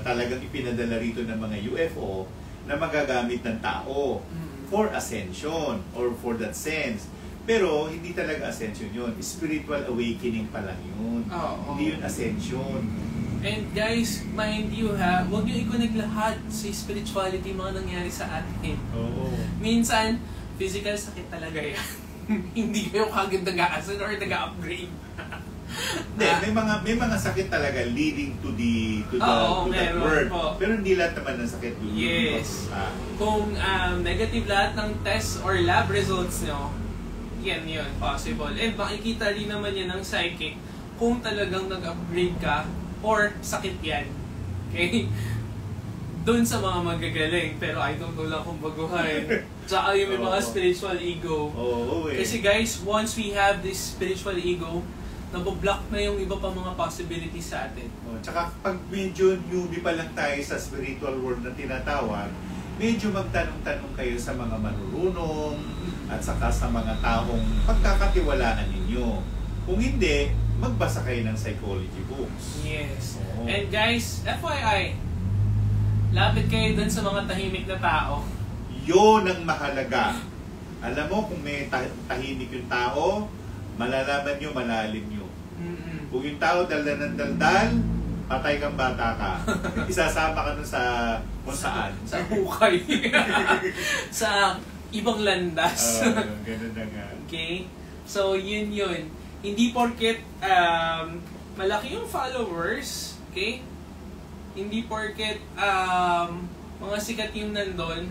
talagang ipinadala rito ng mga UFO na magagamit ng tao
Mm-mm.
for ascension or for that sense. Pero hindi talaga ascension yun. Spiritual awakening pa lang yun.
Oo.
Hindi yun ascension.
And guys, mind you ha, huwag niyo ikunig lahat sa spirituality mga nangyari sa atin.
Oo.
Minsan, physical sakit talaga yan. *laughs* Hindi kayo kagad nag-aasan or nag-upgrade. *laughs*
Hindi, may mga may mga sakit talaga leading to the to the
Oo,
to that word.
po.
Pero hindi lahat naman ng sakit yun.
Yes.
Ah,
Kung um, negative lahat ng test or lab results nyo, yan yun, possible. And makikita rin naman yan ng psychic kung talagang nag-upgrade ka or sakit yan. Okay? *laughs* Doon sa mga magagaling, pero I don't know lang kung baguhan. Tsaka yung may mga spiritual ego.
Oo, eh.
Kasi guys, once we have this spiritual ego, naboblock na yung iba pa mga possibilities sa atin.
Oh, tsaka pag medyo newbie pa lang tayo sa spiritual world na tinatawag, medyo magtanong-tanong kayo sa mga marurunong at saka sa mga taong pagkakatiwalaan ninyo. Kung hindi, magbasa kayo ng psychology books.
Yes.
Oo.
And guys, FYI, lapit kayo dun sa mga tahimik na tao.
Yun ang mahalaga. Alam mo, kung may tah- tahimik yung tao, malalaman nyo, malalim nyo.
Mm-mm.
Kung yung tao daldal ng daldal, patay kang bata ka. *laughs* Isasama ka nun sa kung saan.
Sa hukay. *laughs* sa ibang landas.
Oo, ganun na nga.
okay? So, yun yun. Hindi porket um, malaki yung followers, okay? Hindi porket um, mga sikat yung nandun,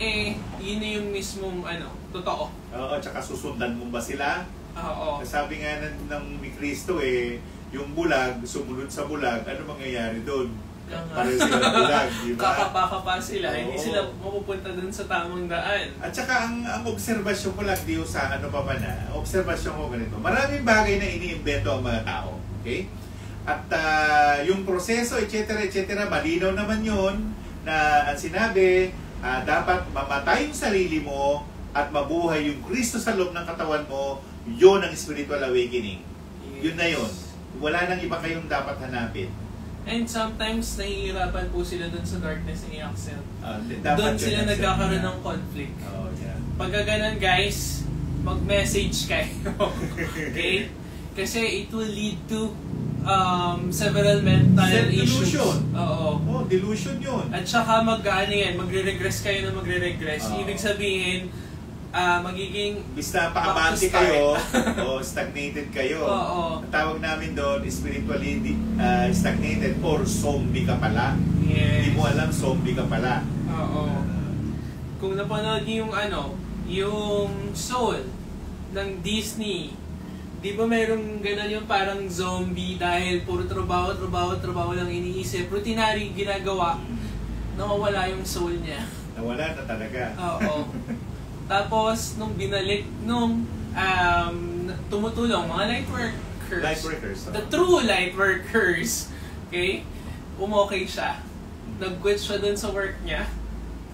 eh, yun na yung mismong, ano, totoo.
Oo, tsaka susundan mo ba sila?
Oo.
Sabi nga ng, ng Kristo eh, yung bulag, sumunod sa bulag, ano mangyayari doon? Pareho sila bulag, di ba?
Kakapaka pa sila, hindi
Oo.
sila mapupunta dun sa tamang daan.
At saka ang, ang obserbasyon ko lang, di yung sa ano pa man na, obserbasyon ko ganito, maraming bagay na iniimbento ang mga tao. Okay? At ah, yung proseso, etc. etc. malinaw naman yun na ang sinabi, ah, dapat mamatay yung sarili mo at mabuhay yung Kristo sa loob ng katawan mo, yun ang spiritual awakening. Yun na yun. Wala nang iba kayong dapat hanapin.
And sometimes, nahihirapan po sila dun sa darkness ni Axel.
Ah, dapat
Doon sila nagkakaroon ng conflict.
Oh, yeah.
Pagka ganun guys, mag-message kayo. *laughs* okay? Kasi it will lead to um, several mental issues.
Self-delusion.
Oo.
Oh, delusion yun.
At saka mag ano yan, magre-regress kayo na magre-regress.
Oo.
Ibig sabihin, ah, magiging to
paabante kayo, o stagnated kayo.
Oo.
Ang tawag namin doon, spiritually uh, stagnated or zombie ka pala.
yes.
Hindi mo alam, zombie ka pala.
Oo. Kung napanood niyo yung ano, yung Soul ng Disney, di ba merong ganun yung parang zombie dahil puro trabaho, trabaho, trabaho lang iniisip. Routinary ginagawa, nawawala yung soul niya.
Nawala na talaga.
Oo. *laughs* Tapos, nung binalik, nung um, tumutulong, mga light workers,
Light workers.
the true light workers, okay, umokay siya. Nag-quit siya dun sa work niya.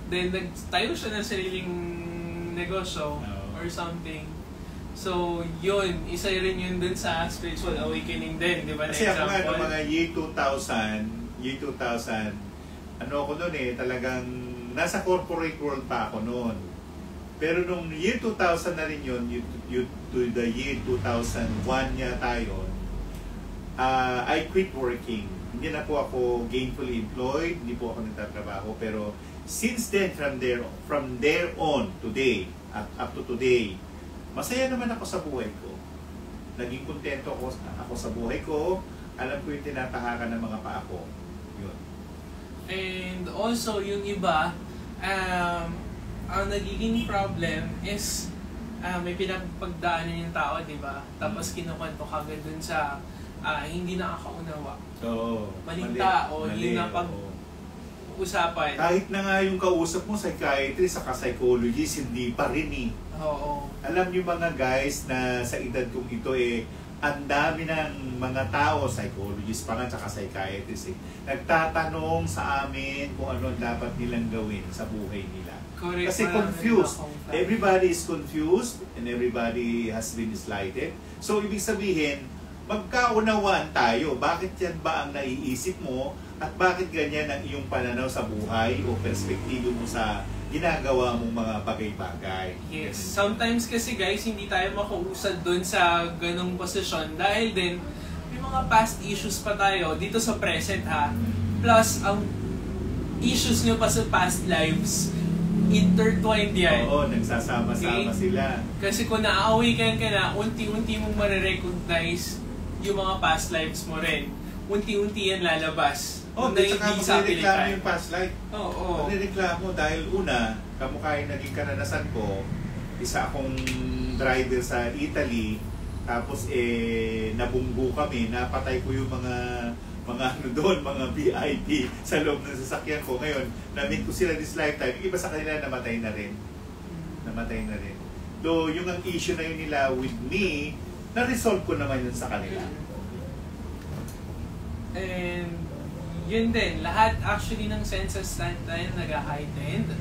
Then, nagtayo siya ng sariling negosyo
Oo.
or something. So, yun, isa rin yun dun sa spiritual awakening din, di ba?
Kasi ako nga, noong mga year 2000, year 2000, ano ako noon eh, talagang nasa corporate world pa ako noon. Pero nung year 2000 na rin yun, you, you, to the year 2001 yata yun, uh, I quit working. Hindi na po ako gainfully employed, hindi po ako nagtatrabaho, pero since then, from there, from there on, today, up, up to today, masaya naman ako sa buhay ko. Naging kontento ako, ako sa buhay ko, alam ko yung tinatahakan ng mga paa ko. Yun.
And also, yung iba, um, ang nagiging problem is uh, may pinapagdaanan yung tao, di ba? Tapos kinukwento kagad dun sa uh, hindi nakakaunawa.
Oo.
Maling
mali,
tao,
mali,
yung napag-
oo.
Usapan.
Kahit na nga yung kausap mo, psychiatrist, saka psychologist, hindi pa rin eh.
Oo.
Alam niyo mga guys na sa edad kong ito eh, ang dami ng mga tao, psychologist pa nga, tsaka psychiatrist eh, nagtatanong sa amin kung ano dapat nilang gawin sa buhay nila.
Correct.
Kasi confused. Everybody is confused and everybody has been slighted. So, ibig sabihin, magkaunawaan tayo. Bakit yan ba ang naiisip mo at bakit ganyan ang iyong pananaw sa buhay o perspektibo mo sa ginagawa mong mga bagay-bagay.
Yes.
Ganun.
Sometimes kasi guys, hindi tayo makausad dun sa ganong posisyon dahil din may mga past issues pa tayo dito sa present ha. Plus, ang issues nyo pa sa past lives, intertwined yan.
Oo, nagsasama-sama
Okay.
sila.
Kasi kung naaway ka na, unti-unti mong marirecognize yung mga past lives mo rin. Unti-unti yan lalabas.
Oh,
na
at saka magreklamo yung past life.
Oo. Oh,
Magreklamo dahil una, kamukha yung naging karanasan ko, isa akong driver sa Italy, tapos eh, nabunggo kami, napatay ko yung mga mga ano doon, mga VIP sa loob ng sasakyan ko. Ngayon, na-meet ko sila this lifetime. Yung iba sa kanila namatay na rin. Namatay na rin. Though, yung ang issue na yun nila with me, na-resolve ko naman yun sa kanila.
And yun din, lahat actually ng senses natin nag-heightened.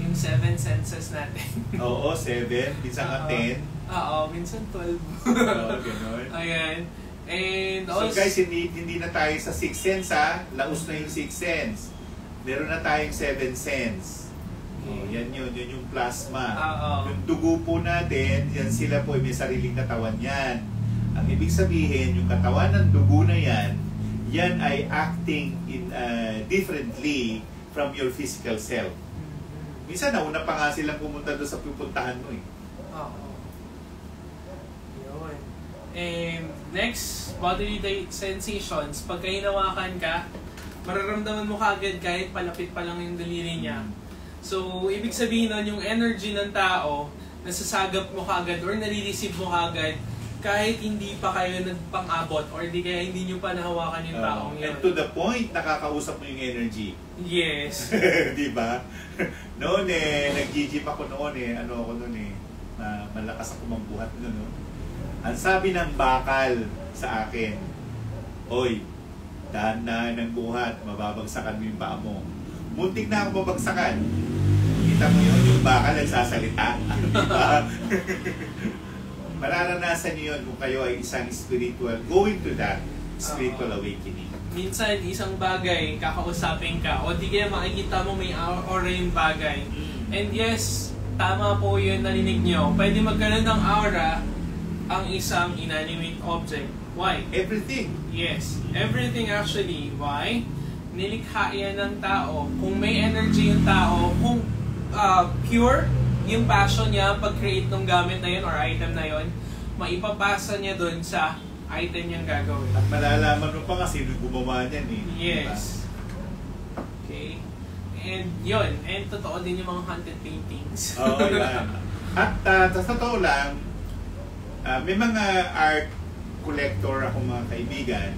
Yung seven senses natin. *laughs*
Oo, 7, minsan
Oo.
10.
Oo, minsan 12.
Oo, ganun. *laughs*
Ayan. And
So
also,
guys, hindi, hindi na tayo sa 6 sense ha. Laos na yung 6 sense. Meron na tayong 7 sense. Oh, yan yun, yun yung plasma.
Oo.
Yung dugo po natin, yan sila po may sariling katawan yan. Ang ibig sabihin, yung katawan ng dugo na yan, yan ay acting in uh, differently from your physical self. Minsan nauna pa nga silang pumunta doon sa pupuntahan mo eh.
Oo. Yun. And next, bodily di- sensations. Pagka hinawakan ka, mararamdaman mo kagad kahit palapit pa lang yung daliri niya. So, ibig sabihin nun, yung energy ng tao, nasasagap mo kagad or nare-receive mo kagad kahit hindi pa kayo nagpang-abot or di kaya hindi nyo pa nahawakan yung taong
Uh,
yun.
and to the point, nakakausap mo yung energy.
Yes. *laughs*
di ba? Noon eh, nag-GG pa ako noon eh. Ano ako noon eh. Na malakas ako magbuhat noon. No? Ang sabi ng bakal sa akin, Oy, dahan na ng buhat, mababagsakan mo yung paa mo. Muntik na ako mabagsakan. Kita mo yun, yung bakal nagsasalita. *laughs* Mararanasan niyo yun kung kayo ay isang spiritual, going to that spiritual awakening.
Minsan, isang bagay, kakausapin ka, o di kaya makikita mo may aura yung bagay. And yes, tama po yun narinig nyo. Pwede magkaroon ng aura ang isang inanimate object. Why?
Everything.
Yes, everything actually. Why? Nilikha yan ng tao. Kung may energy yung tao, kung uh, pure yung passion niya pag-create ng gamit na yun or item na yun, maipapasa niya dun sa item niyang gagawin.
At malalaman mo pa kasi gumawa niyan eh.
Yes. Okay. And yun. And totoo din yung mga haunted paintings.
Oo, yan. *laughs* At uh, sa totoo lang, ah, may mga art collector akong mga kaibigan,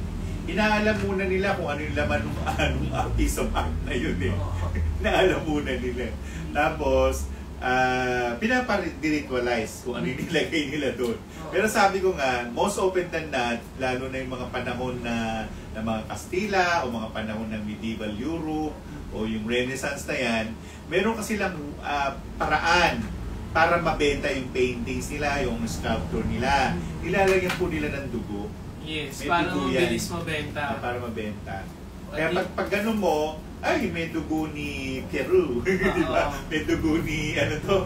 inaalam muna nila kung ano yung laman ng *laughs* anong ah, piece of art na yun eh. *laughs* Inaalam muna nila. Tapos, uh, pinapa-ritualize kung ano yung nilagay nila doon. Pero sabi ko nga, most open than not, lalo na yung mga panahon na ng mga Kastila o mga panahon ng medieval Europe o yung Renaissance na yan, meron kasi lang ah, paraan para mabenta yung paintings nila, yung sculpture nila. Nilalagyan po nila ng dugo
Yes,
May
para mabilis mabenta.
ah, para mabenta. Kaya pag, pag ganun mo, ay, may dugo ni Peru. *laughs* Di ba? May dugo ni, ano to,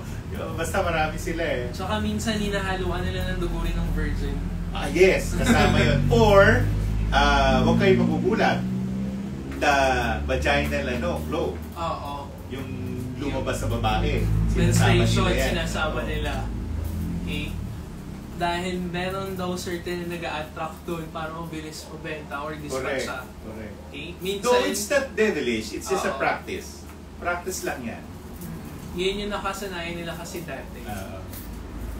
basta marami sila eh.
Tsaka minsan hinahaluan nila ng dugo rin ng virgin.
Ah, yes, kasama yon *laughs* Or, ah huwag kayo magugulat. The vaginal ano, flow,
Oo.
Lumabas sa babae. Sinasama
Menstruation,
nila yan.
sinasama
Oo.
nila. Okay? Dahil meron daw certain na nag-attract doon para mabilis mabenta or dispatch
Correct.
siya.
Correct.
Okay?
Though
Minsan,
it's not devilish, it's just a
Oo.
practice. Practice lang yan.
yun yung nakasanayan nila kasi dati.
Ah,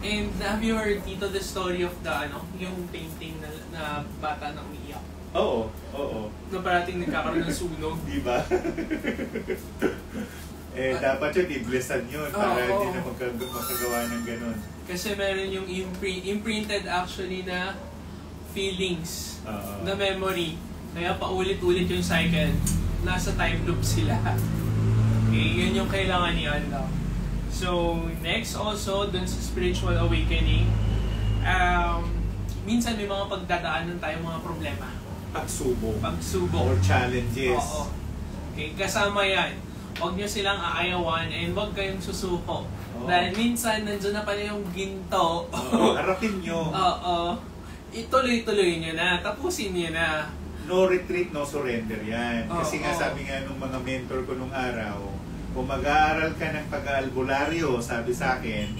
And have you heard dito the story of the ano, yung painting na, na bata na umiiyak?
oo, oo.
Na parating nagkakaroon ng sunog.
Di ba? *laughs* eh, dapat yun, i-blessan yun para
Oo.
hindi na magkag- magkagawa ng ganun.
Kasi meron yung impri- imprinted actually na feelings,
Oo.
na memory. Kaya paulit-ulit yung cycle. Nasa time loop sila. *laughs* Okay, yun yung kailangan ni Allah. So, next also, dun sa spiritual awakening, um, minsan may mga pagdadaanan tayo mga problema.
Pagsubok
Pagsubok.
or challenges.
Oo. Okay, kasama yan. Huwag nyo silang aayawan and huwag kayong susuko.
Oo.
Dahil minsan, nandun na pala yung ginto.
Oo, *laughs* harapin nyo.
Oo. Ituloy-tuloy nyo na. Tapusin nyo na.
No retreat, no surrender yan. Kasi
Oo.
nga sabi nga nung mga mentor ko nung araw, kung mag-aaral ka ng pag-aalbularyo, sabi sa akin,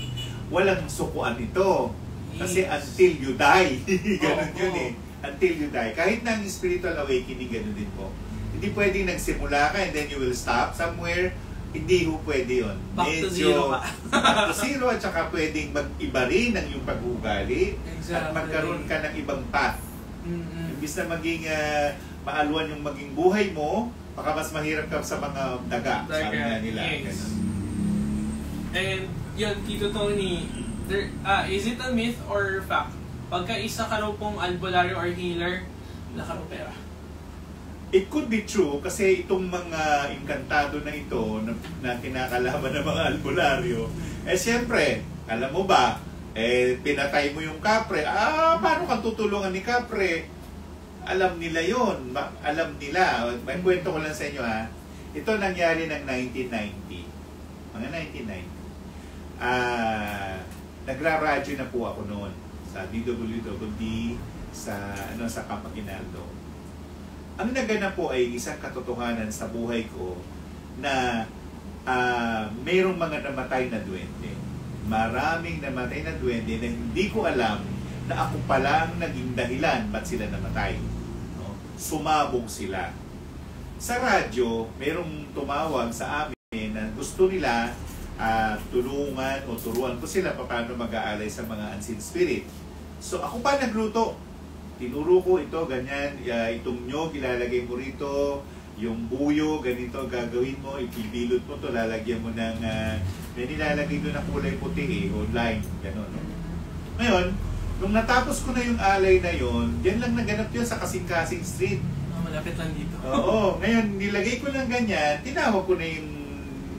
walang sukuan ito. Kasi
Yes.
until you die. *laughs* ganun
Oo,
yun
oo.
eh. Until you die. Kahit na ang spiritual awakening, ganun din po. Hindi pwedeng nagsimula ka and then you will stop somewhere. Hindi ho pwede yun.
Back to zero ka.
back to zero at saka pwedeng mag-iba rin ang iyong pag-ugali at
Exactly.
magkaroon ka ng ibang path.
Mm-mm.
Imbis na maging ah, maaluan yung maging buhay mo, baka mas mahirap ka sa mga daga, sabi
Daga,
nga nila.
yes. And yun, Tito Tony, there, ah, is it a myth or fact? Pagka isa ka raw pong albularyo or healer, nakapera.
It could be true kasi itong mga inkantado na ito na, na kinakalaban ng mga albularyo, eh siyempre, alam mo ba, eh pinatay mo yung kapre, ah, paano kang tutulungan ni kapre? Alam nila yon, alam nila. May kwento ko lang sa inyo ha. Ito nangyari ng 1990. Mga 1990. Ah, nagra-radyo na po ako noon sa DWWD sa ano sa Camp Aguinaldo. Ang naganap po ay isang katotohanan sa buhay ko na ah, mayroong mga namatay na duwende. Maraming namatay na duwende na hindi ko alam na ako pala ang naging dahilan ba't sila namatay. No? Sumabog sila. Sa radyo, mayroong tumawag sa amin na gusto nila ah, tulungan o turuan ko sila paano mag-aalay sa mga unseen spirit. So ako pa nagluto. Tinuro ko ito, ganyan, uh, itong nyog, ilalagay mo rito, yung buyo, ganito gagawin mo, ipibilot mo to, lalagyan mo ng, uh, may nilalagay doon na kulay puti eh, o lime, gano'n. No? Ngayon, nung natapos ko na yung alay na yon, yan lang naganap yun sa Kasing-Kasing Street.
Ah, malapit lang dito.
Oo, *laughs* ngayon nilagay ko lang ganyan, tinawag ko na yung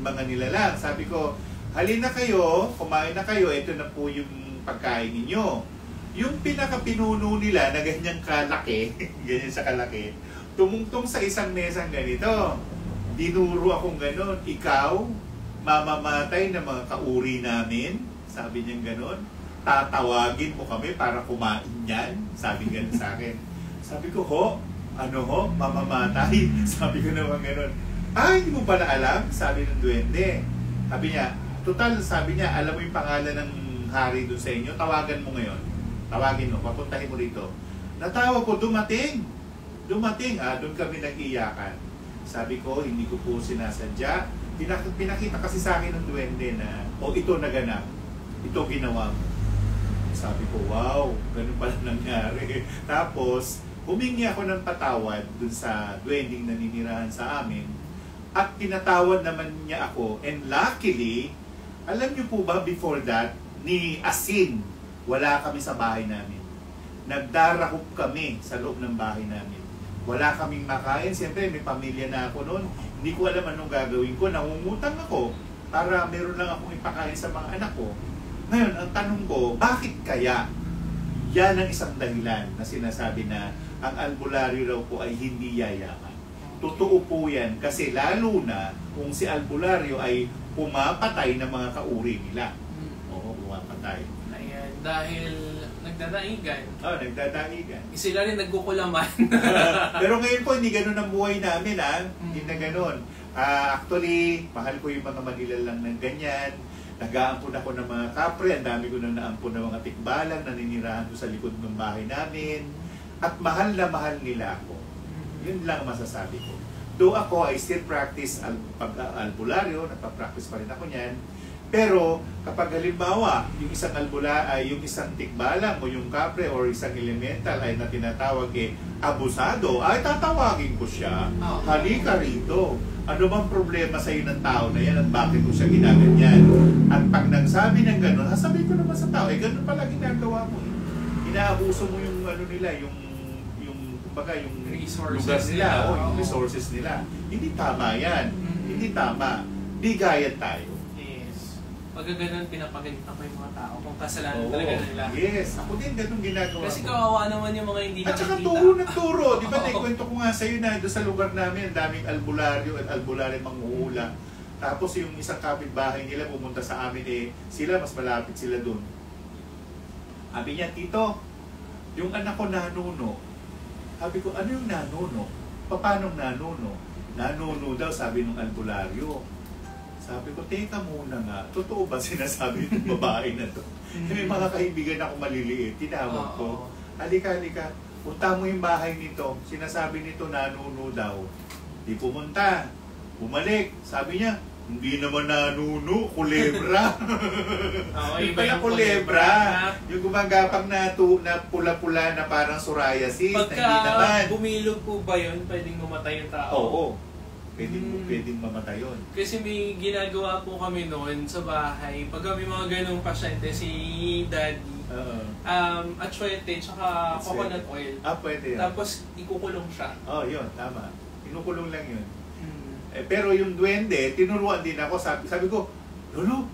mga nilalang. Sabi ko, halina kayo, kumain na kayo, ito na po yung pagkain ninyo. Yung pinaka-pinuno nila na ganyang kalaki, *laughs* ganyan sa kalaki, tumungtong sa isang mesang ganito. Dinuro akong ganon, ikaw, mamamatay ng mga kauri namin, sabi niya ganon, tatawagin mo kami para kumain yan, sabi ganun sa akin. Sabi ko, ho, ano ho, mamamatay. *laughs* Sabi ko naman ganun. Ah, hindi mo pala alam? Sabi ng duwende. Sabi niya, total, sabi niya, alam mo yung pangalan ng hari doon sa inyo, tawagan mo ngayon. Tawagin mo, papuntahin mo rito. Natawag ko, dumating. Dumating, ah, doon kami nag-iyakan. Sabi ko, hindi ko po sinasadya. Pinak- pinakita kasi sa akin ng duwende na, o ito naganap, ito ginawa mo. Sabi ko, wow, ganun pala *laughs* nangyari. Tapos, humingi ako ng patawad dun sa duwending naninirahan sa amin. At pinatawad naman niya ako. And luckily, alam niyo po ba before that, ni Asin, wala kami sa bahay namin. Nagdarahop kami sa loob ng bahay namin. Wala kaming makain. Siyempre, may pamilya na ako noon. Hindi ko alam anong gagawin ko. Nangungutang ako para meron lang akong ipakain sa mga anak ko. Ngayon, ang tanong ko, bakit kaya yan ang isang dahilan na sinasabi na ang albularyo raw po ay hindi yayaman. Totoo po yan kasi lalo na kung si albularyo ay pumapatay ng mga kauri nila. Oo, pumapatay.
Dahil nag, nagdadaigan.
Oh, nagdadaigan.
Sila rin nagkukulaman. *laughs* *laughs*
Pero ngayon po, hindi ganun ang buhay namin, ha? Hindi na
Mm.
ganun. Ah, actually, mahal ko yung mga Manila lang ng ganyan. Nag-aampun ako ng mga kapre. Ang dami ko na naampun ng mga tikbalang naninirahan ko sa likod ng bahay namin. At mahal na mahal nila ako. Yun lang ang masasabi ko. Though ako, I still practice al pag albularyo, nagpa-practice pa rin ako niyan. Pero kapag halimbawa, yung isang albula ay yung isang tikbalang o yung kapre or isang elemental ay na tinatawag eh abusado, ay tatawagin ko siya. Halika rito. Ano bang problema sa iyo ng tao na yan at bakit ko siya ginaganyan? At pag nagsabi ng gano'n, sasabihin ko naman sa tao, eh ganun pala ginagawa mo. eh. Inaabuso mo yung ano nila, yung yung kumbaga yung
Resources
lugar nila,
nila,
o yung
oo.
resources nila. Hindi tama yan.
Mhm.
Hindi tama. Bigayan tayo.
Yes. Pag ganun, pinapagalitan ko yung mga tao kung kasalanan
Oo.
talaga nila.
Yes. Ako din ganun ginagawa
Kasi
ko.
kawawa naman yung mga hindi
At saka
nakikita.
turo na turo. Di ba *laughs* naikwento ko nga sa'yo na doon sa lugar namin, ang daming albularyo at albularyo manghuhula. Tapos yung isang kapitbahay nila pumunta sa amin eh, sila mas malapit sila doon. Sabi niya, Tito, yung anak ko nanuno. Sabi ko, ano yung nanuno? Paano nanuno? Nanuno daw, sabi nung albularyo. Sabi ko, teka muna nga, totoo ba sinasabi ng *laughs* babae na to? May mga kaibigan ako maliliit, tinawag ko.
Oo.
Halika, halika. Punta mo yung bahay nito. Sinasabi nito nanuno daw. Di pumunta. Bumalik. Sabi niya, hindi naman nanuno, kulebra. *laughs*
Oo,
yung
iba
pala
yung
kulebra.
kulebra.
Yung gumagapang na, tu, na pula-pula na parang psoriasis. na
Pagka
hindi naman.
bumilog po ba yun, pwedeng mamatay yung tao?
Oo. Pwedeng,
Hmm.
pwedeng mamatay yun.
Kasi may ginagawa po kami noon sa bahay. Pag kami mga ganong pasyente, si daddy,
Oo.
um, atsuete, tsaka coconut oil.
Ah, pwede yan.
Tapos ikukulong siya.
Oh, yun. Tama. Kinukulong lang yun.
Hmm.
Eh, pero yung duwende, tinuruan din ako. Sabi, sabi ko, Lolo,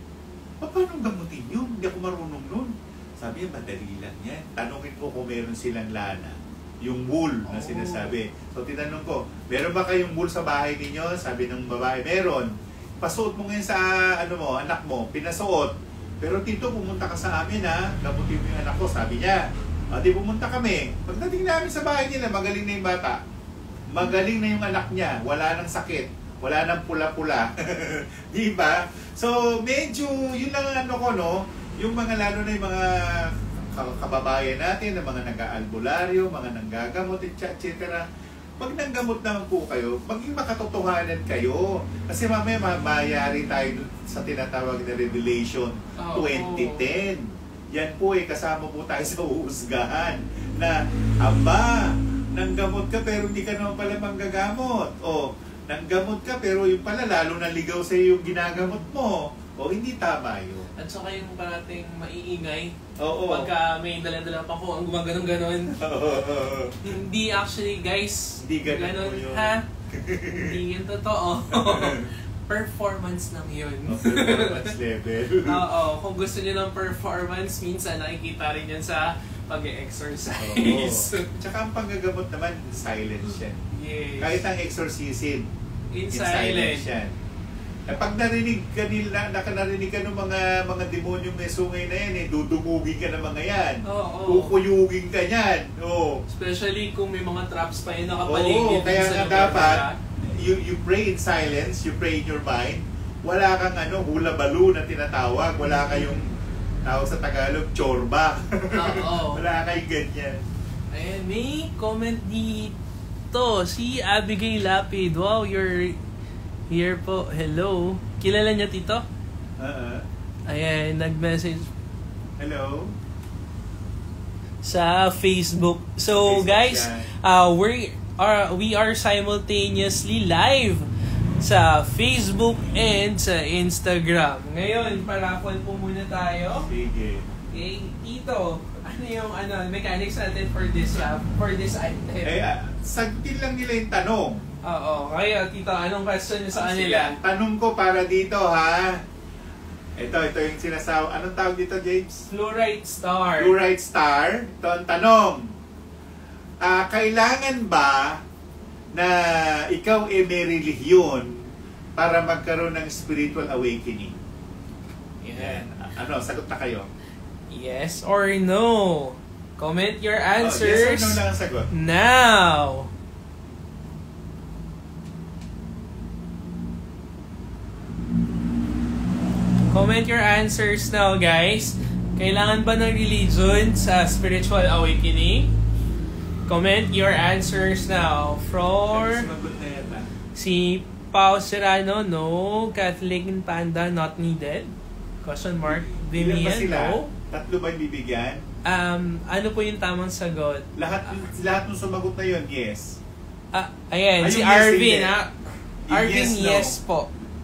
pa- paano gamutin yun? Hindi ako marunong nun. Sabi niya, madali lang yan. Tanungin ko kung meron silang lana. Yung wool na
Oh.
sinasabi. So tinanong ko, meron ba kayong wool sa bahay ninyo? Sabi ng babae, meron. Pasuot mo ngayon sa ano mo, anak mo. Pinasuot. Pero tito, pumunta ka sa amin ha. Gamutin mo yung anak ko. Sabi niya. O di pumunta kami. Pagdating namin sa bahay nila, magaling na yung bata. Magaling na yung anak niya. Wala nang sakit. Wala nang pula-pula. *laughs* Di ba? So, medyo, yun lang ang ano ko, no? Yung mga lalo na yung mga kababayan natin, na mga nag-aalbularyo, mga nanggagamot, etc. Pag nanggamot naman po kayo, maging makatotohanan kayo. Kasi mamaya mamayari tayo sa tinatawag na Revelation
Oo.
2010. Yan po eh, kasama po tayo *laughs* sa uhusgahan na, aba, nanggamot ka pero hindi ka naman pala manggagamot. O, nanggamot ka pero yung pala lalo naligaw sa iyo yung ginagamot mo. O, hindi tama yun.
At saka yung parating maiingay,
Oo.
pagka may dala-dala pa ko, ang gumaganon ganon *laughs* Hindi actually, guys.
Hindi ganun po yun.
Ha? *laughs* Hindi yun totoo. *laughs* performance lang yun.
performance level.
Oo, kung gusto niyo ng performance, minsan nakikita rin yan sa pag-exercise.
Oo. Tsaka ang panggagamot naman, silence yan.
yes.
Kahit ang exorcism,
in
in
silence.
silence yan. Eh, pag narinig ka nila, nakanarinig ka ng mga mga demonyong may sungay na yan, eh, dudumugin ka ng mga yan.
Oo.
Kukuyugin ka yan. Oo.
Especially kung may mga traps pa yun nakapaligid
Oo, kaya nga dapat, you, you pray in silence, you pray in your mind, wala kang ano, hula balu na tinatawag, wala kayong tawag sa Tagalog, chorba.
Oo. *laughs*
wala kayong ganyan.
Ayan, may comment dito. Si Abigail Lapid. Wow, you're here po. Hello. Kilala niya tito?
Uh-uh.
Ayan, nag-message
Hello?
sa Facebook. So,
Facebook
guys,
yan.
uh, we are we are simultaneously live sa Facebook and sa Instagram. Ngayon, parapol po muna tayo.
Sige.
Okay, Tito, ano yung ano, mechanics natin for this uh, for this item?
Eh, ah, sagutin lang nila yung tanong.
Oo, kaya Tito, anong question niyo sa
Sige,
kanila?
tanong ko para dito, ha? Ito, ito yung sinasaw. Anong tawag dito, James?
Fluorite star.
Fluoride Star. Ito ang tanong. Ah, kailangan ba na ikaw ay may relihiyon para magkaroon ng spiritual awakening?
Yan.
Ano, sagot na kayo.
Yes or no? Comment your
Oh, yes or
answers
no lang ang sagot.
now. Comment your answers now, guys. Kailangan ba ng religion sa spiritual awakening? Comment your answers now. For si Pao Serrano, no. Catholic and Panda, not needed. Question mark.
Sila?
no.
Tatlo ba yung bibigyan?
Um, ano po yung tamang sagot?
Lahat lahat ng sumagot na yun, yes.
Ah, ayan,
Ay,
si
yung yes,
Arvin, ha?
Yung
Arvin,
yes,
yes,
no.
po.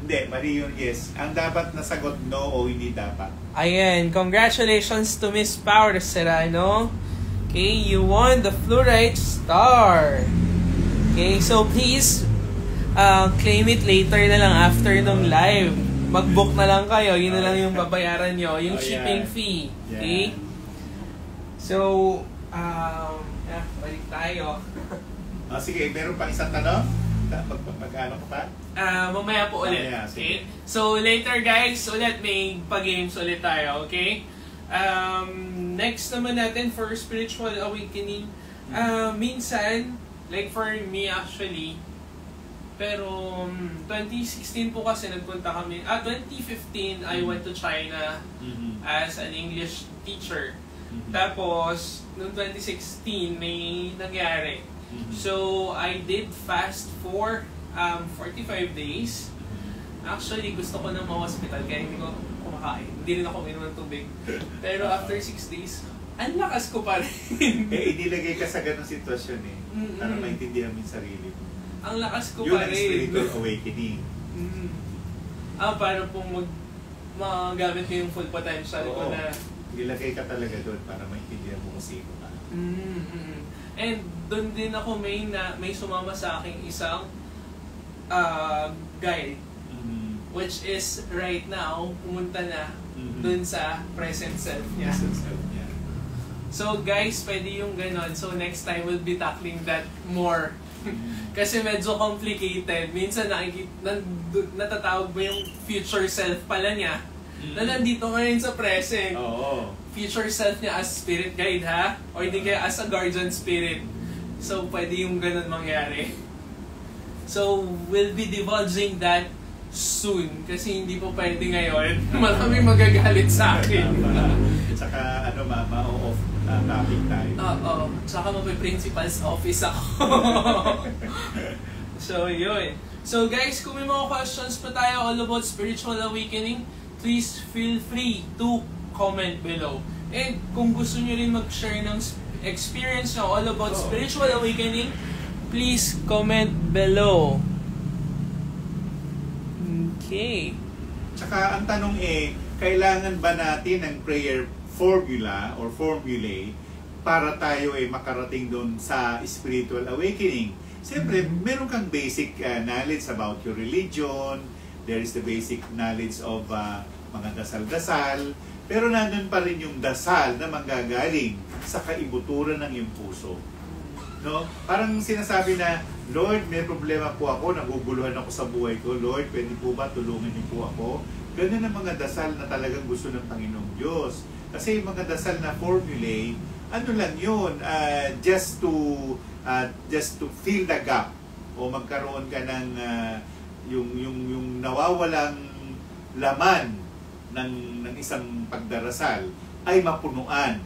Hindi, mali yung yes. Ang dapat na sagot no o hindi dapat.
Ayan, congratulations to Miss Power Serrano. Okay, you won the Fluorite Star. Okay, so please uh, claim it later na lang after nung live. Mag-book na lang kayo, yun na lang yung babayaran nyo, yung
Oh,
shipping
yan.
fee. Okay? So, um, yeah, balik tayo. *laughs*
Ah, sige, meron pa isang tanong? Ta- Mag, mag, mag-ano ka pa?
Ah, mamaya po ulit.
Mamaya,
okay? So, later guys, ulit may pa-games ulit tayo, okay? Um, next naman natin for spiritual awakening. Ah, minsan, like for me actually, pero um, 2016 po kasi nagpunta kami, ah 2015 I went to China
Mhm.
as an English teacher.
Mhm.
Tapos, noong 2016 may nangyari.
Mhm.
So, I did fast for um, 45 days. Actually, gusto ko na ma-hospital kaya hindi ko kumakain. Hindi rin ako minom ng tubig. Pero after 6 days, ang lakas ko pa rin. *laughs*
Eh, inilagay ka sa ganong sitwasyon eh.
Mm-mm.
Para maintindihan mo yung sarili mo.
ang lakas ko
Yun
pa rin.
spiritual awakening.
Mm. Ah, para pong mag magamit ko yung full potential ko
Oo.
na
Nilagay ka talaga doon para maintindihan mo kung sino ka.
Mm, mm. And doon din ako may na may sumama sa aking isang uh, guide
Mhm.
which is right now pumunta na
Mhm.
doon sa present self niya.
Yes, yes, yeah.
So guys, pwede yung ganon. So next time we'll be tackling that more.
Mhm. *laughs*
Kasi medyo complicated. Minsan nakikita, nan- natatawag mo yung future self pala niya na nandito ngayon sa present.
Oo.
future self niya as spirit guide ha? O hindi kaya as a guardian spirit. So, pwede yung ganun mangyari. So, we'll be divulging that soon. Kasi hindi po pwede ngayon. *laughs* Maraming magagalit sa akin. *laughs*
Tsaka ano, ma- ma-off uh, topic tayo.
Oo. Tsaka mapi-principal's office ako. *laughs* so, yun. So, guys, kung may mga questions pa tayo all about spiritual awakening, please feel free to comment below. And kung gusto nyo rin mag-share ng experience nyo all about
Oh.
spiritual awakening, please comment below. Okay.
Tsaka ang tanong eh, kailangan ba natin ng prayer formula or formulae para tayo ay makarating doon sa spiritual awakening? Siyempre, meron kang basic uh, knowledge about your religion, there is the basic knowledge of uh, mga dasal-dasal, pero nandun pa rin yung dasal na manggagaling sa kaibuturan ng iyong puso. No? Parang sinasabi na, Lord, may problema po ako, naguguluhan ako sa buhay ko. Lord, pwede po ba tulungan niyo po ako? Ganun ang mga dasal na talagang gusto ng Panginoong Diyos. Kasi yung mga dasal na formulae, ano lang yun, ah, just to ah, just to fill the gap o magkaroon ka ng ah, yung yung yung nawawalang laman ng ng isang pagdarasal ay mapunuan.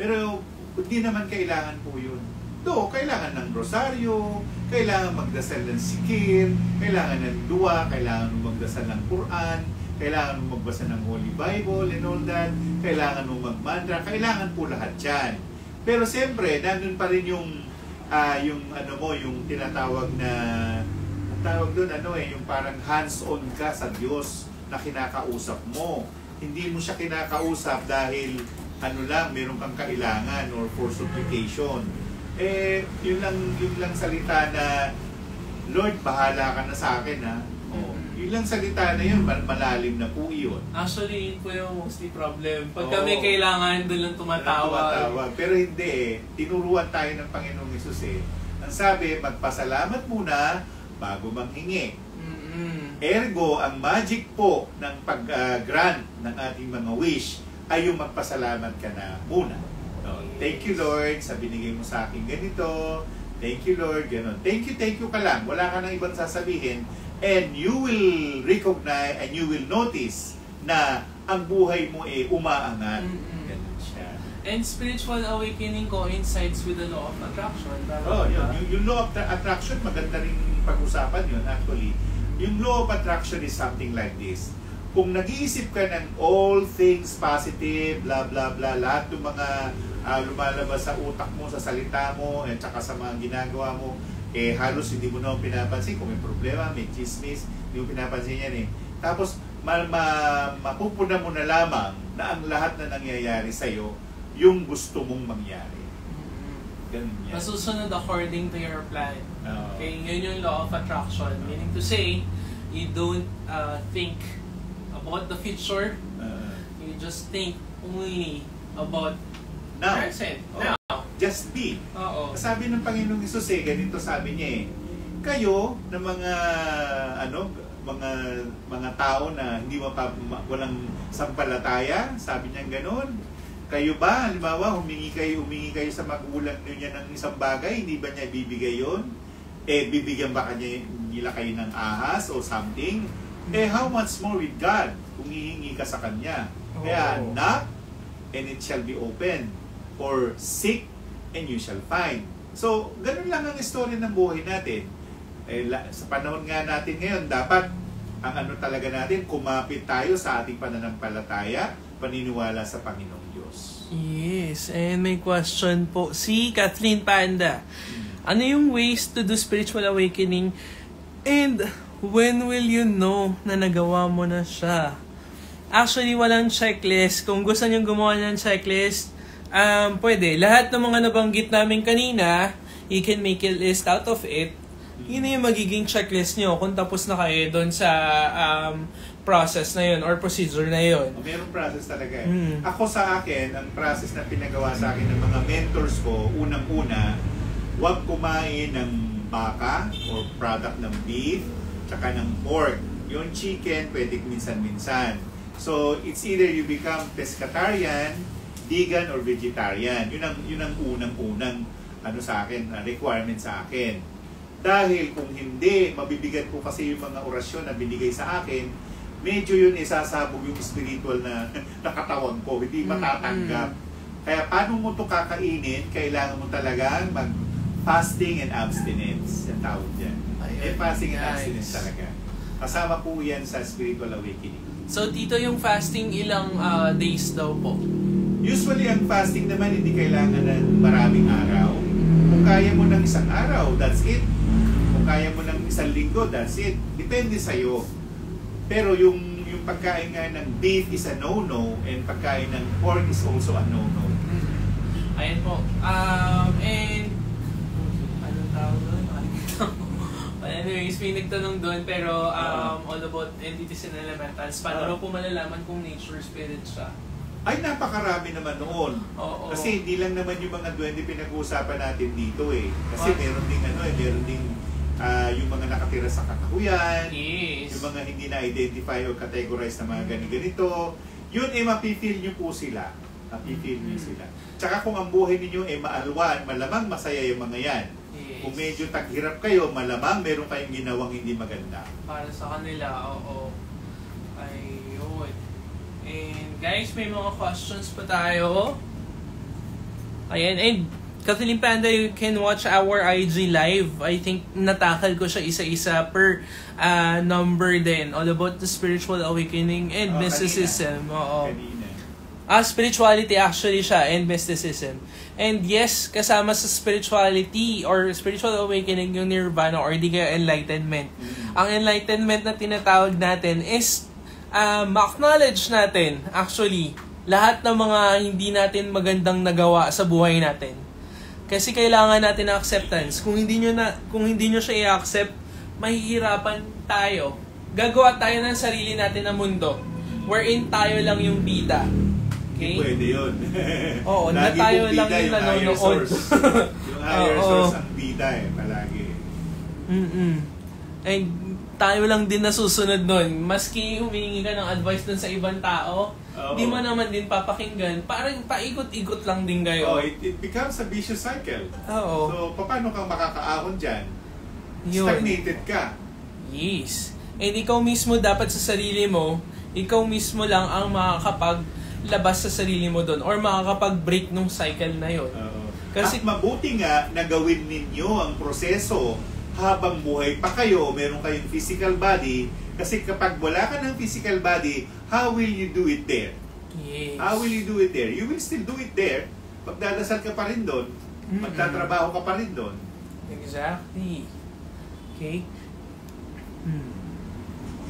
Pero hindi naman kailangan po yun. Do, kailangan ng rosaryo, kailangan magdasal ng sikir, kailangan ng dua, kailangan magdasal ng Quran, kailangan mong magbasa ng Holy Bible and all that, kailangan mong magmantra, kailangan po lahat yan. Pero siyempre, nandun pa rin yung, ah, yung ano mo, yung tinatawag na, tawag doon, ano eh, yung parang hands-on ka sa Diyos na kinakausap mo. Hindi mo siya kinakausap dahil ano lang, meron kang kailangan or for supplication. Eh, yun lang, yun lang salita na, Lord, bahala ka na sa akin ha. Oh, yun lang salita na yun, mal- malalim na po yun.
Actually, yun po yung mostly problem. Pag
Oo.
kami kailangan, doon lang tumatawag.
Tumatawag. Pero hindi eh. Tinuruan tayo ng Panginoong Isus eh. Ang sabi, magpasalamat muna bago manghingi.
Mm-mm.
Ergo, ang magic po ng pag-grant ng ating mga wish ay yung magpasalamat ka na muna Thank you Lord sa binigay mo sa akin ganito. Thank you Lord, ganun. Thank you, thank you ka lang. Wala ka nang ibang sasabihin. And you will recognize and you will notice na ang buhay mo eh umaangat. Siya.
And spiritual awakening coincides with the law of attraction.
Oh, yun. Yung, yung law of tra- attraction, maganda rin pag-usapan yun actually. Yung law of attraction is something like this. Kung nag-iisip ka ng all things positive, blah blah blah, lahat ng mga ah, lumalabas sa utak mo, sa salita mo, at saka sa mga ginagawa mo, eh halos hindi mo naman pinapansin kung may problema, may chismis, hindi mo pinapansin yan eh. Tapos, ma, ma, mapupuna mo na lamang na ang lahat na nangyayari sa'yo, yung gusto mong mangyari.
Mm-mm.
Ganun yan.
Masusunod according to your plan.
Oo.
Okay, yun yung law of attraction. Meaning to say, you don't uh, think about the future.
Ah,
You just think only about
now,
present.
Oh.
Now.
just be.
Oo.
Sabi ng Panginoong Isus eh, ganito sabi niya eh, kayo na mga ano mga mga tao na hindi mapa, ma- walang sampalataya, sabi niya ganoon. Kayo ba, halimbawa, humingi kayo, humingi kayo sa magulang niyo ng isang bagay, hindi ba niya bibigay yon? Eh, bibigyan ba kanya nila kayo ng ahas o something? Eh, how much more with God kung hihingi ka sa Kanya? Kaya,
Oo.
knock, and it shall be open. Or seek, and you shall find. So, ganun lang ang istorya ng buhay natin. Eh, la- sa panahon nga natin ngayon, dapat ang ano talaga natin, kumapit tayo sa ating pananampalataya, paniniwala sa Panginoong Diyos.
Yes, and may question po si Kathleen Panda. Ano yung ways to do spiritual awakening? And when will you know na nagawa mo na siya? Actually, walang checklist. Kung gusto niyo gumawa ng checklist, um, pwede. Lahat ng mga nabanggit namin kanina, you can make a list out of it. Yun na yung magiging checklist nyo kung tapos na kayo doon sa um, process na yun or procedure na yun.
O, Merong process talaga eh.
Mm.
Ako sa akin, ang process na pinagawa sa akin ng mga mentors ko, unang-una, huwag kumain ng baka or product ng beef, tsaka ng pork. Yung chicken, pwede minsan-minsan. So, it's either you become pescatarian, vegan, or vegetarian. Yun ang, yun ang unang-unang ano sa akin, uh, requirement sa akin. Dahil kung hindi, mabibigat ko kasi yung mga orasyon na binigay sa akin, medyo yun isasabog yung spiritual na *laughs* nakatawan ko, hindi matatanggap. Kaya paano mo to kakainin, kailangan mo talagang mag fasting and abstinence. Yung tawag dyan.
Ayun,
Eh, fasting and
nice.
abstinence talaga. Kasama po yan sa spiritual awakening.
So, Tito, yung fasting ilang ah, days daw po?
Usually, ang fasting naman hindi kailangan ng maraming araw. Kung kaya mo ng isang araw, that's it. Kung kaya mo ng isang linggo, that's it. Depende sa'yo. Pero yung yung pagkain nga ng beef is a no-no and pagkain ng pork is also a no-no.
Ayan po. Um, and, anong tawag doon? Nakalimutan ko. But anyways, may nagtanong doon, pero um, all about entities and elementals. Paano
Ah.
raw po malalaman kung nature spirit siya?
Ay, napakarami naman noon.
Oo.
Kasi hindi lang naman yung mga duwende pinag-uusapan natin dito eh. Kasi
What?
meron ding ano eh, meron ding ah, yung mga nakatira sa kakahuyan,
yes.
yung mga hindi na-identify or categorize na mga ganito-ganito, yun eh mapifeel nyo po sila. Mapifeel nyo
Mm.
sila. Tsaka kung ang buhay ninyo eh maalwan, malamang masaya yung mga yan. Kung medyo taghirap kayo, malamang meron kayong ginawang hindi maganda.
Para sa kanila, oo. Ayun. And guys, may mga questions pa tayo. Ayan, and Kathleen Panda, you can watch our IG live. I think natakal ko siya isa-isa per ah, number din. All about the spiritual awakening and
Oh,
mysticism. Oo.
Kanina.
Ah, spirituality actually siya and mysticism. And yes, kasama sa spirituality or spiritual awakening yung nirvana or di kaya enlightenment.
Mm.
Ang enlightenment na tinatawag natin is uh, ma-acknowledge natin actually lahat ng mga hindi natin magandang nagawa sa buhay natin. Kasi kailangan natin ng acceptance. Kung hindi nyo na kung hindi nyo siya i-accept, mahihirapan tayo. Gagawa tayo ng sarili natin na mundo wherein tayo lang yung bida. Okay?
Pwede yun. *laughs*
Oo, na
Lagi
tayo lang yung
higher
nanonood.
source. *laughs* yung higher
Oo.
source ang bida eh, palagi.
Mm-mm. And tayo lang din nasusunod nun. Maski humingi ka ng advice dun sa ibang tao,
Oo.
di mo naman din papakinggan. Parang paikot-ikot lang din
Oh,
kayo.
it, it becomes a vicious cycle.
Oo.
So, paano kang makakaahon dyan?
Yun.
Stagnated ka.
Yes. And ikaw mismo dapat sa sarili mo, ikaw mismo lang ang makakapaglabas sa sarili mo doon or makakapag-break nung cycle na yun.
Oo.
Kasi-
At mabuti nga na gawin ninyo ang proseso habang buhay pa kayo, meron kayong physical body. Kasi kapag wala ka ng physical body, how will you do it there?
Yes.
How will you do it there? You will still do it there. Magdadasal ka pa rin doon.
Mm-mm.
Magtatrabaho ka pa rin doon.
Exactly. Okay? Hmm.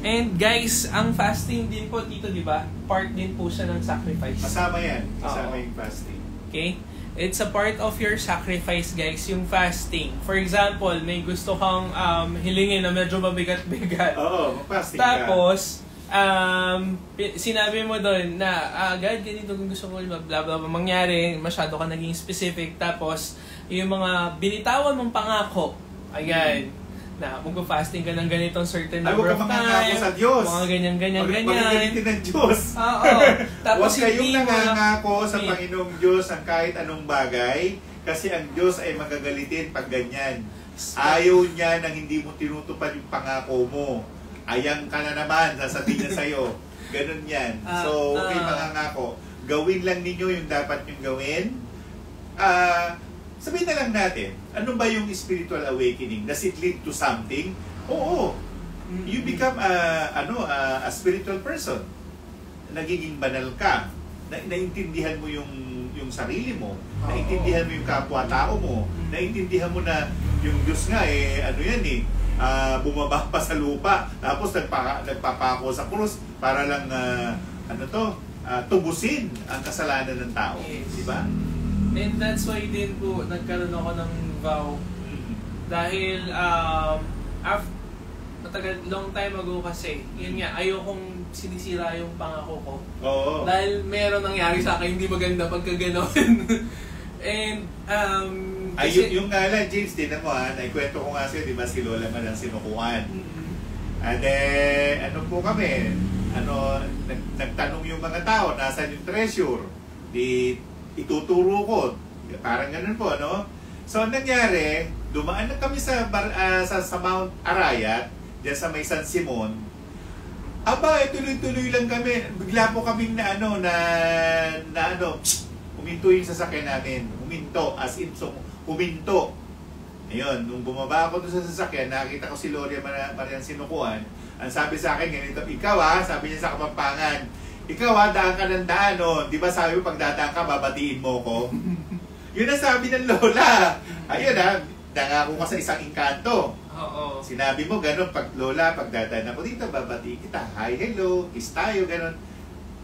And guys, ang fasting din po dito, di ba? Part din po siya ng sacrifice.
Kasama yan. Kasama
Oo.
yung fasting.
Okay? It's a part of your sacrifice, guys, yung fasting. For example, may gusto kang um, hilingin na medyo mabigat-bigat. *laughs*
Oo, mag-fasting ka.
Tapos, um, sinabi mo doon na, ah, God, ganito kung gusto ko, bla bla bla, mangyari, masyado ka naging specific. Tapos, yung mga binitawan mong pangako, ayan, na magpa-fasting ka ng ganitong certain
Ay,
number of time.
sa Diyos.
Mga ganyan, ganyan,
Huwag-
ganyan.
Magagalitin ng Diyos.
Oo. Tapos
Huwag kayong nangangako sa
Hindi.
Panginoong Diyos ang kahit anong bagay kasi ang Diyos ay magagalitin pag ganyan. Ayaw niya nang hindi mo tinutupad yung pangako mo. Ayang ka na naman, sasabihin niya sa'yo. *laughs* Ganun yan.
Ah,
so, kayong
ah.
mangangako. Gawin lang ninyo yung dapat yung gawin. Ah, sabihin na lang natin, ano ba yung spiritual awakening? Does it lead to something? Oo. You become a, ano, a, a spiritual person. Nagiging banal ka. Na, naintindihan mo yung yung sarili mo.
Oo.
Naintindihan mo yung kapwa-tao mo. Naintindihan mo na yung Diyos nga eh, ano yan eh, ah, bumaba pa sa lupa. Tapos nagpa, nagpapako sa krus para lang, ah, ano to, ah, tubusin ang kasalanan ng tao.
Yes.
Di ba?
And that's why din po, nagkaroon ako ng vow Dahil, um, after, matagal, long time ago kasi, yun nga, ayokong sinisira yung pangako ko.
Oo.
Dahil meron nangyari sa akin, hindi maganda pagka ganon. *laughs* And, um,
Ay,
kasi,
yung, yung nga lang, James, din mo ha, naikwento ko nga sa'yo, di ba, si Lola man ang sinukuhan.
Mm-mm.
And then, ano po kami, ano, nag, nagtanong yung mga tao, nasaan yung treasure? Di, ituturo ko. Parang ganun po, no? So, ang nangyari, dumaan na kami sa, bar, ah, sa, sa Mount Arayat, dyan sa may San Simon. Aba, eh, tuloy-tuloy lang kami. Bigla po kaming na, ano, na, na, ano, huminto yung sasakyan namin. Huminto, as in, so, huminto. Ayun, nung bumaba ako doon sa sasakyan, nakita ko si Loria Mar- Marian Sinukuan. Ang sabi sa akin, ganito, ikaw ha, sabi niya sa Kapampangan, ikaw ha, daan ka ng daan, oh. Di ba sabi mo, pag dadaan ka, babatiin mo ko? *laughs* Yun ang sabi ng Lola. Ayun ha, nangako ka sa isang inkanto.
Oo.
Sinabi mo gano'n, pag Lola, pag dadaan ako dito, babatiin kita. Hi, hello, kiss tayo, gano'n.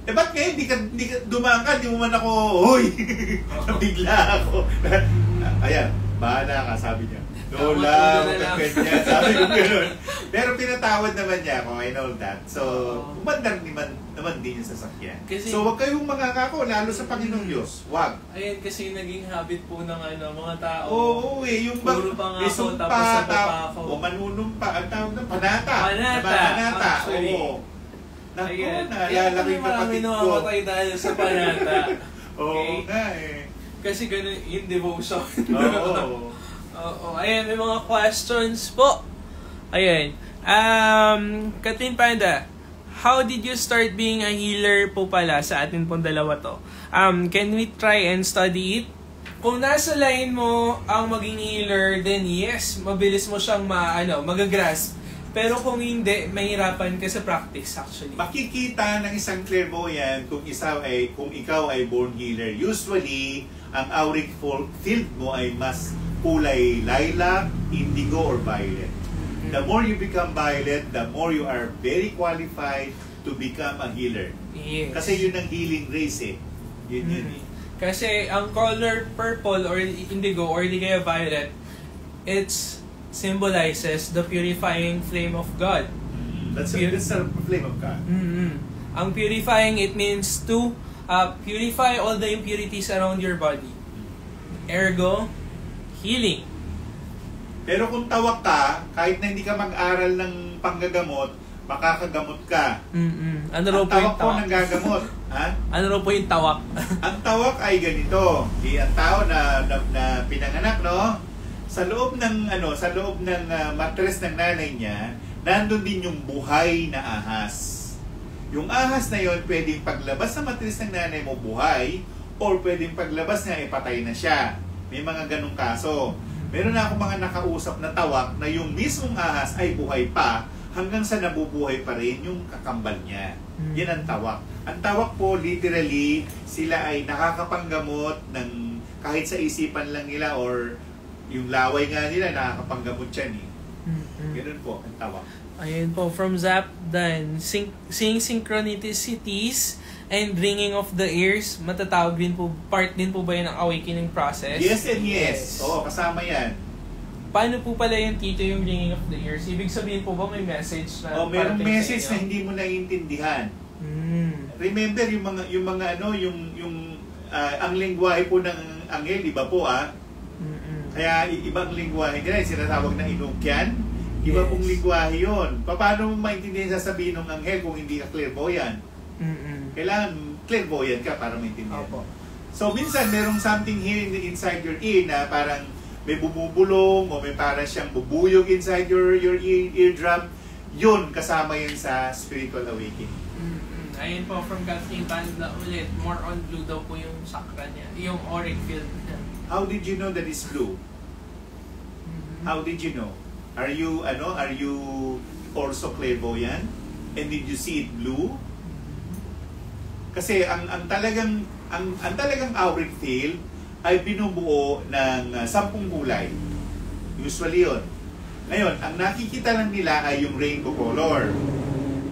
Eh, ba't ngayon, di ka, di ka, dumaan ka, di mo man ako, hoy! *laughs* Nabigla ako. *laughs* Ayan, bahala ka, sabi niya. Lola, huwag
lang.
ganyan. Sabi ko gano'n. Pero pinatawad naman niya ako, I know that. So, umandar naman, naman din yung sasakyan.
Kasi-
so, huwag kayong mangangako, lalo sa Panginoong Diyos. Huwag.
Ayun kasi naging habit po ng ano, mga tao.
Oo, eh, yung bang,
Puro pangako,
may sumpa,
tapos sa papako.
o manunumpa, ang tawag na, panata.
Panata,
Panata,
actually.
oo. Naku, naalala ko yung
marami
kapatid ko.
namamatay dahil sa panata. *laughs*
Oo
Okay?
nga eh.
Kasi ganun yung devotion.
Oo. *laughs*
Oo. Ayan, may mga questions po. Ayan. Um, Katin Panda, how did you start being a healer po pala sa atin pong dalawa to? Um, can we try and study it? Kung nasa line mo ang maging healer, then yes, mabilis mo siyang ma, ano, magagrasp. Pero kung hindi, mahirapan ka sa practice actually.
Makikita ng isang clairvoyant kung isa ay kung ikaw ay born healer. Usually, ang auric field mo ay mas kulay lilac, indigo, or violet. The more you become violet, the more you are very qualified to become a healer.
Yes.
Kasi yun ang healing race eh. Yun yun
Mhm.
eh.
Kasi ang color purple or indigo or di kaya violet, it symbolizes the purifying flame of God.
That's, a, that's a flame of God.
mm Ang purifying, it means to uh, purify all the impurities around your body. Ergo, healing.
Pero kung tawag ka, kahit na hindi ka mag-aral ng panggagamot, makakagamot ka.
Mm-mm. Ano raw
Ang
po yung
tawak po
tawak?
ng gagamot. ha? *laughs*
Ano raw po yung tawak? *laughs*
Ang tawak ay ganito. Di ang tao na, na, na pinanganak, no? Sa loob ng ano, sa loob ng ah, matres ng nanay niya, nandun din yung buhay na ahas. Yung ahas na yon pwedeng paglabas sa matres ng nanay mo buhay or pwedeng paglabas niya ipatay na siya. May mga ganong kaso. Meron na ako mga nakausap na tawak na yung mismong ahas ay buhay pa hanggang sa nabubuhay pa rin yung kakambal niya.
Mm.
Yan ang tawak. Ang tawak po, literally, sila ay nakakapanggamot ng kahit sa isipan lang nila or yung laway nga nila, nakakapanggamot yan eh.
Mm-mm.
Ganun po ang tawak.
Ayun po, from Zap Dan, syn- seeing synchronicities and ringing of the ears, matatawag din po, part din po ba yun ng awakening process?
Yes and yes. Oo, kasama yan.
Paano po pala yung tito yung ringing of the ears? Ibig sabihin po ba may message na
O, merong
parating sa
message na hindi mo naiintindihan.
Mm.
Remember yung mga yung mga ano, yung yung ah, ang lengguwahe po ng anghel, iba po ah.
Mm-mm.
Kaya ibang lingwahe nila, yung sinatawag na inukyan. Iba
Yes.
pong lingwahe yun. Paano mo maintindihan sasabihin ng anghel kung hindi ka clairvoyant?
Mm-mm.
Kailangan clairvoyant ka para maintindihan.
Opo.
So minsan merong something here in the inside your ear na parang may bumubulong o may parang siyang bubuyog inside your your ear, eardrum. Yun, kasama yun sa spiritual awakening.
Mm-mm. Ayun po, from Kathleen Panda ulit, more on blue daw po yung chakra niya, yung auric field niya.
How did you know that it's blue?
Mhm.
How did you know? Are you ano? Are you also clairvoyant? And did you see it blue? Kasi ang ang talagang ang ang talagang auric field ay binubuo ng uh, sampung kulay. Usually 'yon. Ngayon, ang nakikita lang nila ay yung rainbow color.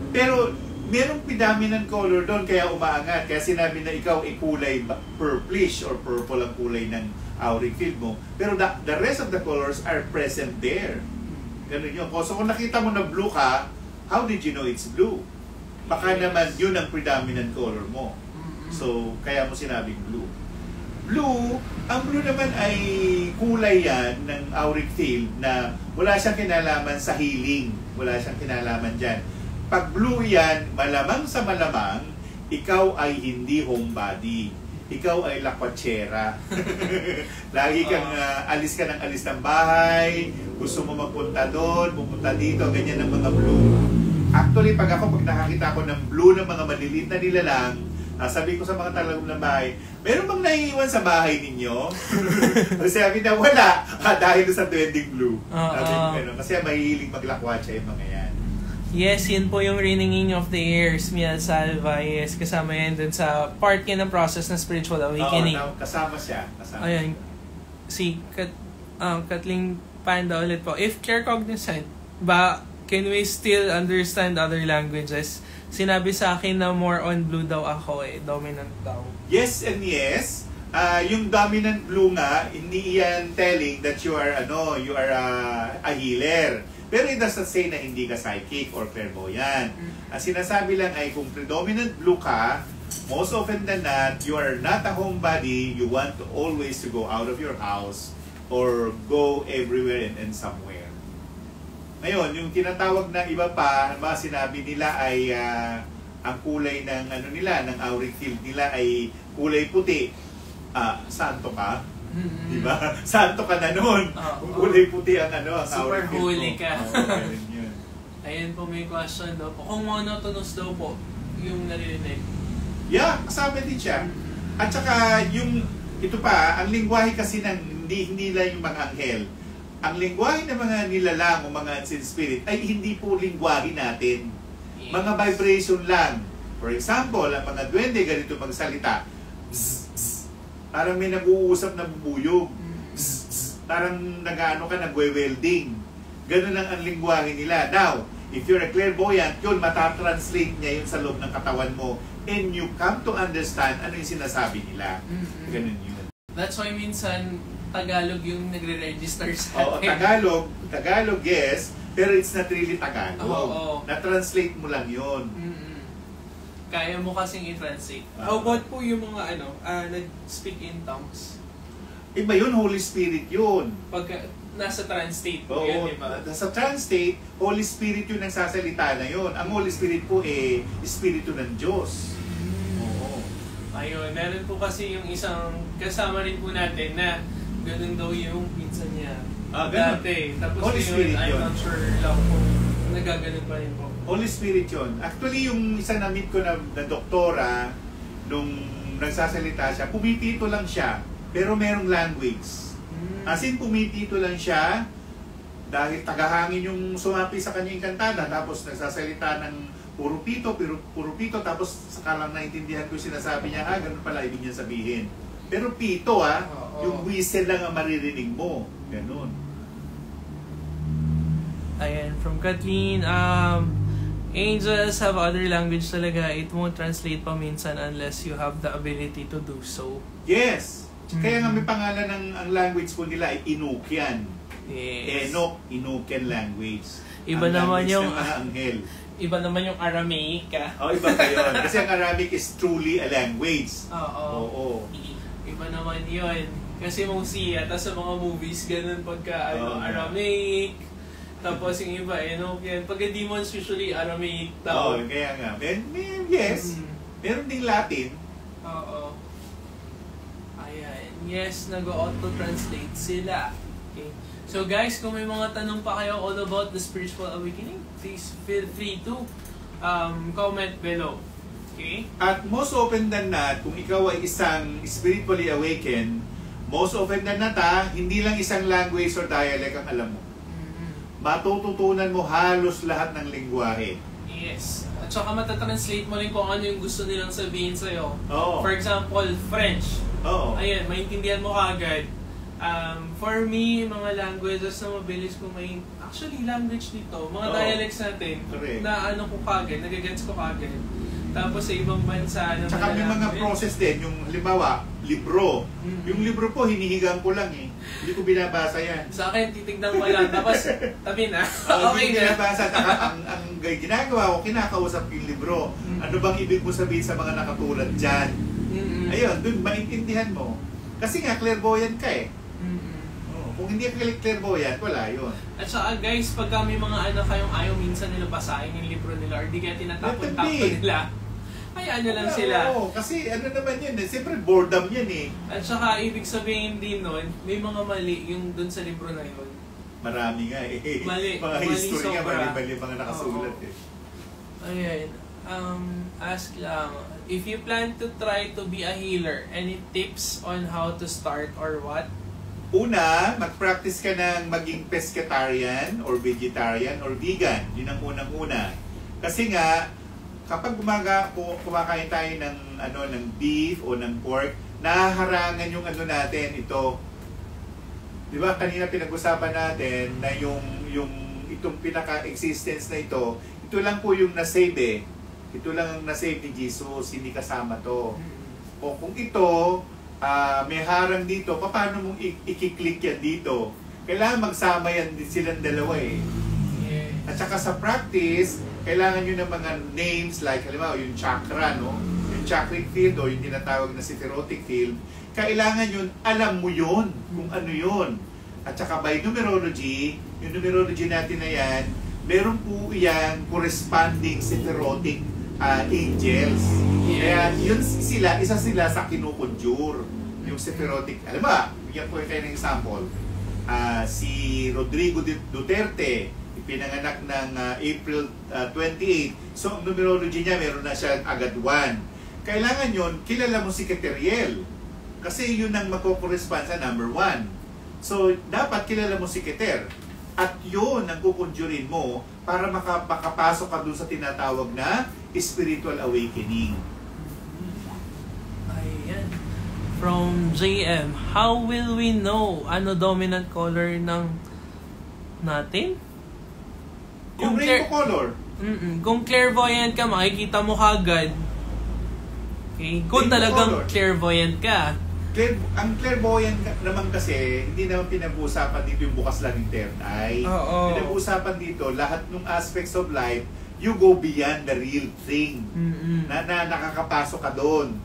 Pero merong predominant color doon kaya umaangat. Kaya sinabi na ikaw ay kulay purplish or purple ang kulay ng auric field mo. Pero the, the rest of the colors are present there. Ganun yun. So kung nakita mo na blue ka, how did you know it's blue? Baka naman yun ang predominant color mo. So, kaya mo sinabing blue. Blue, ang blue naman ay kulay yan ng auric field na wala siyang kinalaman sa healing. Wala siyang kinalaman dyan. Pag blue yan, malamang sa malamang, ikaw ay hindi homebody. Ikaw ay lakwatsera. *laughs* Lagi kang ah, alis ka ng alis ng bahay, gusto mo magpunta doon, pupunta dito, ganyan ang mga blue. Actually, pag ako, pag nakakita ko ng blue ng mga maliliit na nilalang, ah, sabi ko sa mga talagom ng bahay, meron bang naiiwan sa bahay ninyo? *laughs* kasi sabi na wala, *laughs* ah, dahil sa trending blue.
Oo.
Sabi ko, ganun. kasi mahihilig maglakwatsa yung mga yan.
Yes, yun po yung ringing of the ears, Mia Salva. Yes, kasama yan dun sa part yan ng process ng spiritual awakening.
Oo, na- kasama siya. Kasama.
Ayan, si Kat, um, Kathleen Panda ulit po. If care cognizant, ba, can we still understand other languages? Sinabi sa akin na more on blue daw ako eh, dominant daw.
Yes and yes. Ah, yung dominant blue nga, hindi yan telling that you are ano, you are ah, a healer. Pero it doesn't say na hindi ka psychic or clairvoyant. Ang sinasabi lang ay kung predominant blue ka, most often than not, you are not a homebody, you want to always to go out of your house or go everywhere and, and somewhere. Ngayon, yung tinatawag na iba pa, ba sinabi nila ay ah, ang kulay ng ano nila, ng auric field nila ay kulay puti. Ah, santo ka?
Mm-mm.
Di ba? *laughs* Santo ka na noon.
Oo.
Kung kulay puti ang ano, ang
Super
auric field
holy ka.
Oo, ganun yun. *laughs*
Ayun po may question daw po. Kung monotonous daw po yung naririnig.
Yeah, kasama din siya. At saka yung ito pa, ang lingwahe kasi ng hindi hindi lang yung mga anghel. Ang lingwahe ng mga nilalang o mga unseen spirit ay hindi po lingwahe natin.
Yes.
Mga vibration lang. For example, ang mga duwende ganito magsalita. Zzz, zzz. Parang may nag-uusap na bubuyog.
Mm.
Zzz, zzz. Parang nag-ano ka, nagwe-welding. Ganun lang ang lingwahe nila. Now, if you're a clairvoyant, yun, matatranslate niya yun sa loob ng katawan mo. And you come to understand ano yung sinasabi nila.
Mm-mm.
Ganun yun.
That's why minsan Tagalog yung nagre-register sa
Oo,
atin.
Tagalog, Tagalog, yes, pero it's not really Tagalog.
Oo.
Na-translate mo lang yun.
Mm-mm. Kaya mo kasing i-translate.
Ah.
How about po yung mga ano, ah, nag-speak in tongues?
Iba yun, Holy Spirit yun.
Pagka nasa trance state po
Oo,
yun, di ba?
sa trance state, Holy Spirit yung nagsasalita na yun. Ang Holy Spirit po eh, Espiritu ng Diyos. Oo.
Ayun, meron po kasi yung isang kasama rin po natin na ganun daw yung pizza niya.
Ah, ganun.
Dati. Tapos
Holy
ngayon,
Spirit
I'm
yun.
not sure lang kung nagaganon pa rin po.
Holy Spirit yun. Actually, yung isa na meet ko na, na doktora, nung nagsasalita siya, pumipito lang siya, pero merong language.
Mm.
As in, pumipito lang siya, dahil tagahangin yung sumapi sa kanyang kantada, tapos nagsasalita ng puro pito, puro, puro pito, tapos saka lang naintindihan ko yung sinasabi niya, ah, ganun pala ibig niya sabihin. Pero pito ah,
Oo.
Yung whistle lang ang maririnig mo. Ganun.
Ayan, from Kathleen, um, angels have other language talaga. It won't translate pa minsan unless you have the ability to do so.
Yes! Kaya nga may pangalan ng ang language po nila ay Inukian.
Yes.
Enok, Inukian language.
Iba
Ang
naman
language
yung-
ng mga anghel. *laughs*
Iba naman yung Aramaic, ah.
Oh, iba pa yun. *laughs* Kasi ang Arabic is truly a language.
Oo.
Oo.
Iba naman yun. Kasi mostly, at sa mga movies, ganun pagka ano. Aramaic. Tapos yung iba, no? Yan. Pagka demons, usually Aramaic
Oo,
tawag.
kaya nga. May, may, yes.
Mm.
Meron ding Latin.
Oo. Ayan. Yes, nag-auto-translate sila. Okay. So guys, kung may mga tanong pa kayo all about the spiritual awakening, please feel free to um, comment below. Okay?
At most often than not, kung ikaw ay isang spiritually awakened, most often than not ha, hindi lang isang language or dialect ang alam mo.
Mhm.
Matututunan mo halos lahat ng lingwahe.
Yes. At saka matatranslate mo rin kung ano yung gusto nilang sabihin sa'yo.
Oo.
For example, French.
Oo.
Ayan, maintindihan mo kagad. Um, for me, mga languages na mabilis ko may... Actually, language dito, mga
Oo.
dialects natin,
Correct.
na ano ko kagad, nagagets ko kagad. Tapos sa ibang bansa na
Tsaka may mga
language,
process din, yung halimbawa, libro.
Mhm.
Yung libro po, hinihigang ko lang eh. Hindi ko binabasa yan.
Sa akin, titignan ko lang. Tapos, *laughs* tabi na.
Uh,
okay na.
binabasa. Tsaka ang, ang ginagawa ko, kinakausap yung libro.
Mhm.
Ano bang ibig mo sabihin sa mga nakatulad dyan?
Mm-mm.
Ayun, dun maintindihan mo. Kasi nga, clairvoyant ka eh. Kung hindi clairvoyant, wala yun.
At saka guys, pagka may mga anak kayong ayaw minsan nila basahin yung libro nila or di kaya tinatapon-tapon nila, hayaan nyo lang sila.
Oo, kasi ano naman yun eh. Siyempre, boredom yan eh.
At saka ibig sabihin din nun, may mga mali yung dun sa libro na yun.
Marami nga eh.
Mali, *laughs*
mga
mali
history nga, mali-mali mga nakasulat
Oo.
eh.
Ayan. Um, ask lang, if you plan to try to be a healer, any tips on how to start or what?
Una, mag-practice ka ng maging pescatarian or vegetarian or vegan. Yun ang unang-una. Kasi nga, kapag gumaga, ku- kumakain tayo ng, ano, ng beef o ng pork, nahaharangan yung ano natin, ito. Di ba, kanina pinag-usapan natin na yung, yung itong pinaka-existence na ito, ito lang po yung nasave eh. Ito lang ang nasave ni Jesus, hindi kasama to. O kung ito, ah, may harang dito, paano mong i- i-click yan dito? Kailangan magsama yan silang dalawa eh.
Yes.
At saka sa practice, kailangan nyo ng mga names like, halimbawa, yung chakra, no? Yung chakric field o yung tinatawag na sephirotic field, kailangan yun, alam mo yun, kung ano yun. At saka by numerology, yung numerology natin na yan, meron po yan corresponding sephirotic ah, angels. Kaya yun sila, isa sila sa kinukonjure. Yung sephirotic, alam ba, bigyan ko kayo ng example. Ah, si Rodrigo Du- Duterte, ipinanganak ng ah, April ah, 28. So, ang numerology niya, meron na siya agad 1. Kailangan yun, kilala mo si Keteriel. Kasi yun ang magko-correspond sa number 1. So, dapat kilala mo si Keter. At yun ang kukonjurin mo para maka- makapasok ka dun sa tinatawag na spiritual awakening.
Ayan. From JM, how will we know ano dominant color ng natin?
Yung
Kung
rainbow
clear-
color,
Mm-mm. Kung clairvoyant ka, makikita mo kagad. Okay? Kung
Rainbow
talagang
color.
clairvoyant ka.
Clair, ang clairvoyant naman kasi, hindi naman pinag-uusapan dito yung bukas lang yung third eye.
Oo.
Pinag-uusapan dito, lahat ng aspects of life, you go beyond the real thing.
Mm-mm.
Na, na nakakapasok ka doon.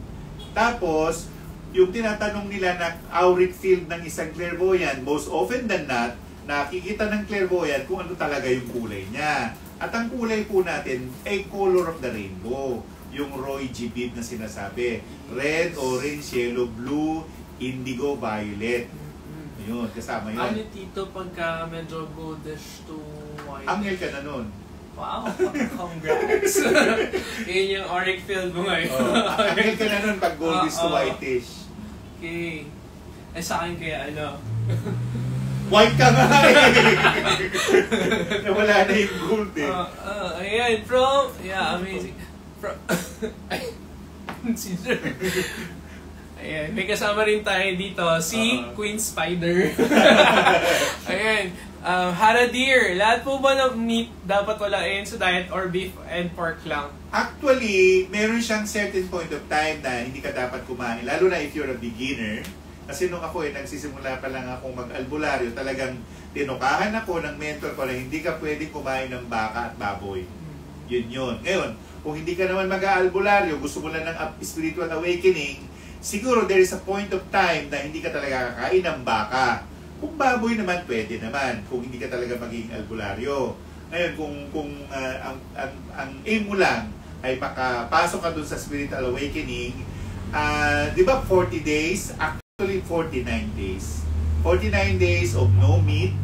Tapos, yung tinatanong nila na auric field ng isang clairvoyant, most often than not, nakikita ng clairvoyant kung ano talaga yung kulay niya. At ang kulay po natin ay color of the rainbow. Yung Roy G. Biv na sinasabi. Red, orange, yellow, blue, indigo, violet. Yun, kasama yun.
Ano tito pagka medyo goldish to white?
Angel ka na nun.
Wow, congrats. *laughs* Yun yung auric field mo ngayon.
Oh, angel ka na nun pag goldish to
Oo.
whitish.
Okay. Eh sa akin kaya ano? *laughs*
White ka nga eh. *laughs* Nawala na yung gold eh.
Uh, uh, ayan, from, yeah, amazing. From, *coughs* si Sir. Ayan, may kasama rin tayo dito, si
Uh-huh.
Queen Spider. *laughs* ayan, um, Haradir, lahat po ba ng meat dapat walain sa diet or beef and pork lang?
Actually, meron siyang certain point of time na hindi ka dapat kumain. Lalo na if you're a beginner. Kasi nung ako eh, nagsisimula pa lang akong mag-albularyo, talagang tinukahan ako ng mentor ko na hindi ka pwedeng kumain ng baka at baboy. Yun yun. Ngayon, kung hindi ka naman mag-aalbularyo, gusto mo lang ng spiritual awakening, siguro there is a point of time na hindi ka talaga kakain ng baka. Kung baboy naman, pwede naman. Kung hindi ka talaga magiging albularyo. Ngayon, kung, kung ah, ang, ang, ang aim mo lang ay makapasok ka dun sa spiritual awakening, ah, di ba 40 days? Actually, 49 days. 49 days of no meat,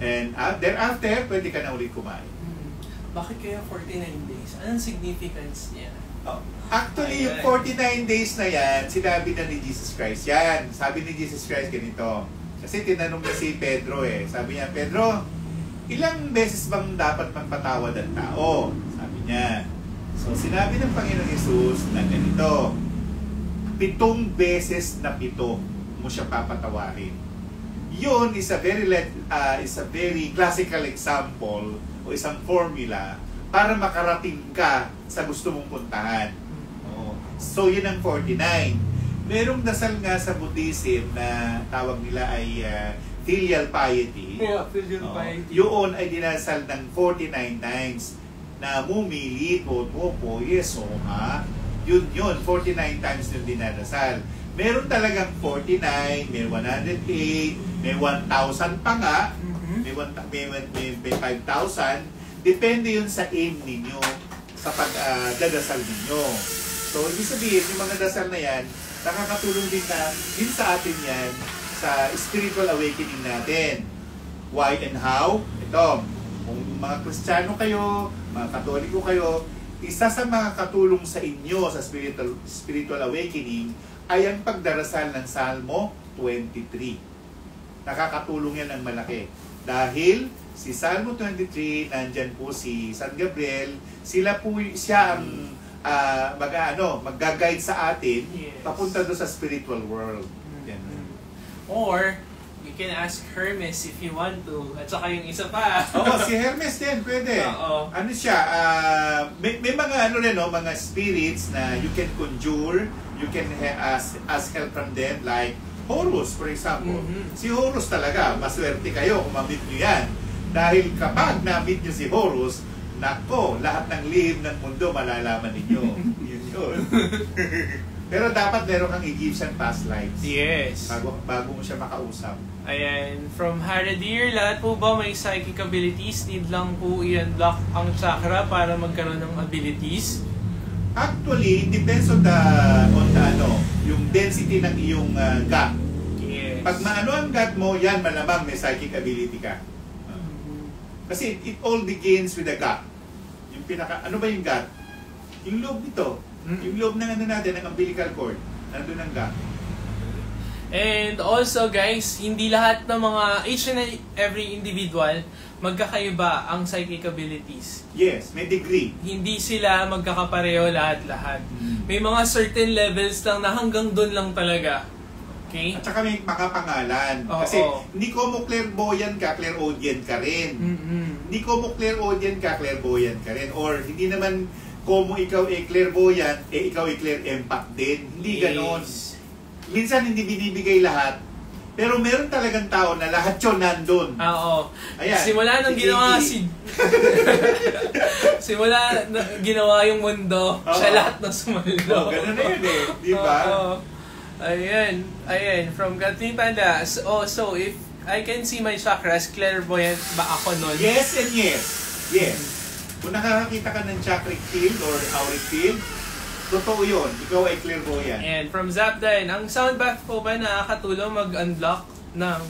and uh, thereafter, pwede ka na ulit kumain.
Hmm. Bakit kaya 49 days? Anong significance niya?
Oh, Actually, yung
Ayan.
49 days na yan, sinabi na ni Jesus Christ yan. Sabi ni Jesus Christ ganito. Kasi tinanong na si Pedro eh. Sabi niya, Pedro, ilang beses bang dapat magpatawad ang tao? Sabi niya. So, sinabi ng Panginoon Jesus na ganito, pitong beses na pito mo siya papatawarin. Yun is a very le- uh, is a very classical example o isang formula para makarating ka sa gusto mong puntahan. Oo. So, yun ang 49. Merong dasal nga sa Buddhism na tawag nila ay uh, filial piety.
Yeah, filial
Oo.
piety.
Yun ay dinasal ng 49 times na mumili, toto, poye, soha. Yun yun, 49 times yung dinadasal. Meron talagang 49, may 108, may 1,000 pa nga,
Mhm.
may, 1, may, may, may 5,000. Depende yun sa aim ninyo sa pagdadasal ninyo. So, ibig sabihin, yung mga dasal na yan, nakakatulong din na din sa atin yan sa spiritual awakening natin. Why and how? Ito, kung mga Kristiyano kayo, mga Katoliko kayo, isa sa mga katulong sa inyo sa spiritual spiritual awakening ay ang pagdarasal ng Salmo 23. Nakakatulong yan ng malaki. Dahil si Salmo 23, nandyan po si San Gabriel, sila po, siya ang ah, mag, ano, mag-guide sa atin
Yes.
papunta doon sa spiritual world. Yan.
Mhm. Or, you can ask Hermes if you want to. At saka yung isa pa.
Oo, si Hermes din, pwede.
Oo.
Ano siya, ah, may, may mga ano rin, no, mga spirits na you can conjure, you can ask, ask help from them, like Horus, for example.
Mhm.
Si Horus talaga, maswerte kayo kung ma-meet nyo yan. Dahil kapag na-meet nyo si Horus, nako, lahat ng lihim ng mundo malalaman ninyo. *laughs* yun yun. Pero dapat meron kang Egyptian past lives.
Yes.
Bago, bago mo siya makausap.
Ayan, from Haradir, lahat po ba may psychic abilities? Need lang po i-unlock ang chakra para magkaroon ng abilities?
Actually, it depends on the, on the ano, yung density ng iyong uh, gut.
Yes.
Pag maano ang gut mo, yan malamang may psychic ability ka.
Mhm.
Kasi it, it all begins with the gut. Pinaka, ano ba yung gut? Yung loob nito.
Mm.
Yung loob ng ano natin, ng umbilical cord. Nandun ang gut.
And also guys, hindi lahat ng mga, each and every individual, magkakaiba ang psychic abilities.
Yes, may degree.
Hindi sila magkakapareho lahat-lahat. May mga certain levels lang na hanggang doon lang talaga. Okay?
At saka may makapangalan.
Oo.
Kasi hindi ko mo clairvoyant ka, clairaudient ka rin.
mm
Hindi ko mo clairaudient ka, clairvoyant ka rin. Or hindi naman ko mo ikaw ay clairvoyant, eh ikaw ay clair empath din. Hindi ganon. Minsan hindi binibigay lahat. Pero meron talagang tao na lahat yun nandun.
Ah, Oo.
Ayan.
Simula nung
Si
ginawa si... *laughs* Simula na ginawa yung mundo,
Oo.
siya lahat ng sumalo.
Oh, ganun na yun eh. Di ba?
Oo. Ayan, ayan, from Kathleen Panda. So, oh, so if I can see my chakras, clairvoyant ba ako nun?
Yes and yes. Yes. Kung nakakakita ka ng chakric field or auric field, totoo yun. Ikaw ay clairvoyant.
And from Zapdine, ang sound bath po ba nakakatulong mag-unlock ng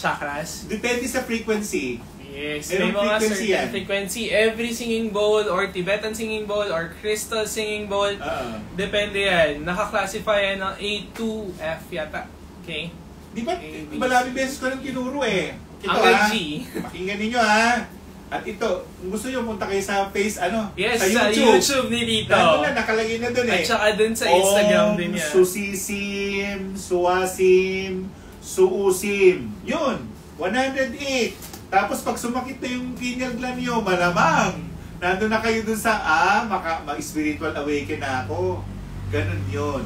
chakras?
Depende sa frequency.
Yes,
Merong
may mga
frequency
certain
yan.
frequency. Every singing bowl or Tibetan singing bowl or crystal singing bowl,
Ah.
depende yan. Nakaklasify yan ng A to F yata. Okay?
Di ba, maraming beses ko nang tinuro eh. Ito
Hanggang
ha,
G.
pakinggan ninyo ha. At ito, gusto nyo, punta kayo sa face, ano,
Yes,
sa
sa
YouTube.
YouTube, ni Dito.
Nandun na, nakalagay na dun eh.
At saka dun sa Instagram
Om
din yan.
Susisim, Suwasim, Suusim. Yun, 108. Tapos pag sumakit na yung pineal gland nyo, malamang. Nandun na kayo dun sa, ah, maka, mag-spiritual awaken na ako. Ganun yun.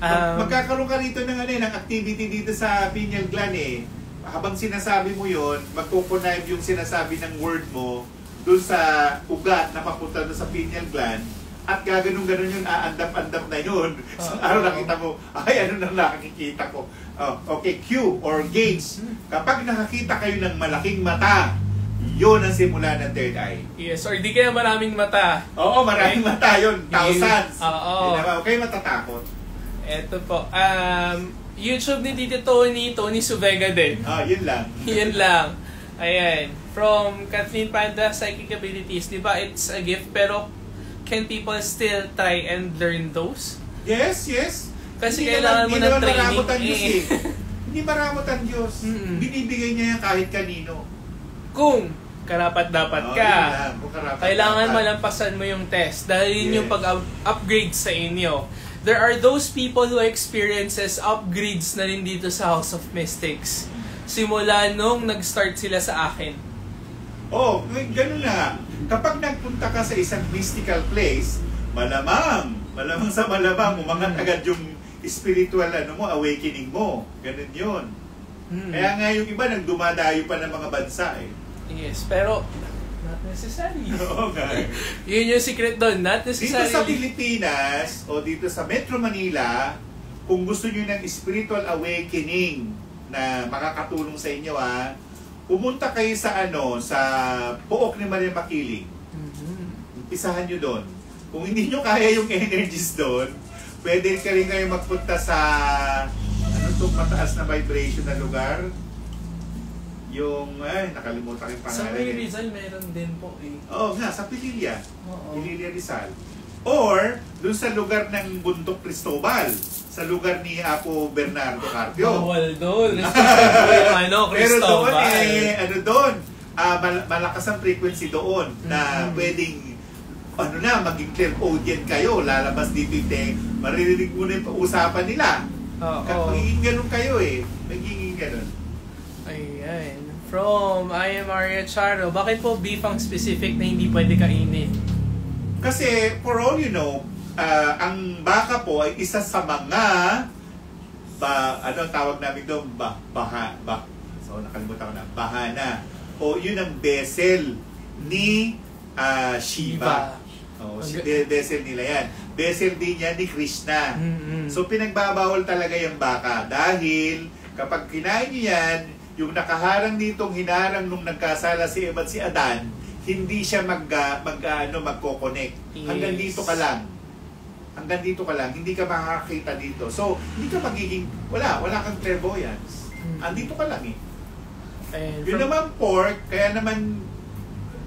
Mag-
Um,
magkakaroon ka rito ng, ano, eh, ng activity dito sa pineal gland eh. Habang sinasabi mo yun, magkukonnive yung sinasabi ng word mo dun sa ugat na papunta dun sa pineal gland at gaganong-ganon yun, aandap-andap na yun. Isang
Oo.
araw nakita mo, ay ano nang nakikita ko. Oh, okay, Q or gaze. Kapag nakakita kayo ng malaking mata, yun ang simula ng third eye.
yes, or di kaya maraming mata.
Oo, maraming mata yun. Thousands.
Oo.
Naman, okay, matatakot.
Eto po. Um, YouTube ni Tito Tony, Tony Suvega din.
Ah, yun lang. *laughs*
Yan lang. Ayan. From Kathleen Panda, Psychic Abilities. Di ba it's a gift pero can people still try and learn those?
Yes, yes.
Kasi
Hindi
kailangan
naman-
mo ng training
maramot ang Diyos
eh. *laughs*
Hindi maramot ang Diyos.
Mm-mm.
Binibigay niya yan kahit kanino.
Kung karapat dapat
Oh,
ka.
karapat
Kailangan
dapat.
malampasan mo yung test dahil yun
Yes.
yung pag-upgrade sa inyo. There are those people who experiences upgrades na rin dito sa House of Mystics. Simula nung nag-start sila sa akin.
Oh, ganun na nga. Kapag nagpunta ka sa isang mystical place, malamang, malamang sa malamang, umangat
Mm.
agad yung spiritual ano mo, awakening mo. Ganun yun.
Hmm.
Kaya nga yung iba nang dumadayo pa ng mga bansa eh.
Yes, pero not necessary. *laughs*
Oo nga.
Yun yung secret doon, not
Dito sa
necessarily.
Pilipinas o dito sa Metro Manila, kung gusto nyo ng spiritual awakening na makakatulong sa inyo ha, pumunta kayo sa ano, sa Pook ni Maria Makiling.
Mhm.
Umpisahan nyo doon. Kung hindi nyo kaya yung *laughs* energies doon, pwede ka rin kayo magpunta sa ano to mataas na vibration na lugar. Yung, ay, nakalimutan ko yung
Sa
pangalan.
may
eh.
Rizal, meron din po eh.
Oo nga, sa Pililla.
Oo.
Ililia Rizal. Or, dun sa lugar ng Bundok Cristobal, sa lugar ni Apo Bernardo Carpio.
Bawal doon. *laughs* Ano,
Pero doon eh, ano doon, mal- malakas ang frequency doon na
Mhm.
pwedeng ano na, maging clairaudient kayo, lalabas dito yung te, maririnig mo na yung usapan nila.
Oo.
Ka- Magiging ganun kayo eh. Magiging ganun.
Ayan. From I am Maria Charo, bakit po beef ang specific na hindi pwede kainin?
Kasi, for all you know, ah, ang baka po ay isa sa mga ba, ano tawag namin doon? Ba, baha, ba, so nakalimutan ko na, bahana. O yun ang vessel ni ah, Shiva. Oh, si be- vessel nila yan. Vessel din yan ni Krishna.
Mm-mm.
So pinagbabawal talaga yung baka dahil kapag kinain niyo yan, yung nakaharang nitong hinarang nung nagkasala si Eva at si Adan, hindi siya mag, mag ano, magko-connect. Hanggang
Yes.
dito ka lang. Hanggang dito ka lang, hindi ka makakakita dito. So, hindi ka magiging, wala, wala kang clairvoyance.
Mm.
Andito ka lang eh.
And
Yun
from-
naman pork, kaya naman,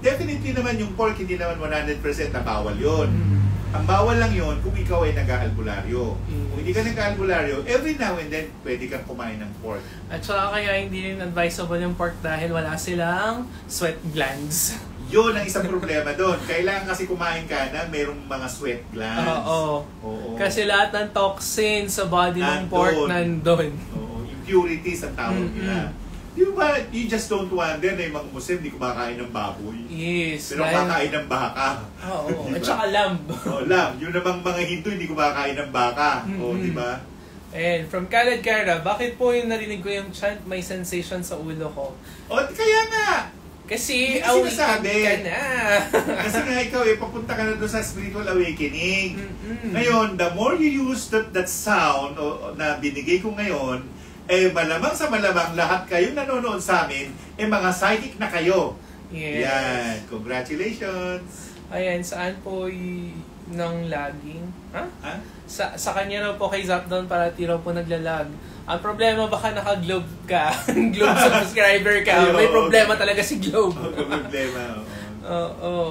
definitely naman yung pork, hindi naman 100% na bawal yun.
Mm.
Ang bawal lang yon kung ikaw ay nag-aalbularyo.
Yes.
Kung hindi ka nag-aalbularyo, every now and then, pwede kang kumain ng pork.
At saka kaya hindi rin advisable yung pork dahil wala silang sweat glands. *laughs*
Yun ang isang problema doon. Kailangan kasi kumain ka na mayroong mga sweat glands.
Oo.
Oo.
Kasi lahat ng toxin sa body ng pork nandun.
Oo. Impurities ang tawag
Mm-mm.
nila. Di ba, you just don't wonder na yung mga Muslim di kumakain ng baboy.
Yes.
Pero
dahil-
kakain ng baka.
Oo. *laughs*
Di
At
ba?
saka lamb.
Oo, lam. Yun namang mga Hindu hindi kumakain ng baka. Oo,
Mm-mm.
di ba?
And from Khaled Kara, bakit po yung narinig ko yung chant may sensation sa ulo ko?
O, kaya nga,
Kasi,
Hindi
awaken
sinasabi.
ka na. *laughs*
Kasi nga ikaw eh, papunta ka na doon sa spiritual awakening.
Mm-mm.
Ngayon, the more you use that, that sound o, na binigay ko ngayon, eh malamang sa malamang lahat kayong nanonood sa amin, eh mga psychic na kayo.
Yes.
Yan. Congratulations.
Ayan, saan po y- ng lagging? Ha?
Ha?
Sa, sa kanya raw po kay Zapdown parati raw po naglalag. Ang problema baka naka-globe ka. *laughs* globe subscriber ka. May problema talaga si Globe.
Ka problema. oo.
Oo.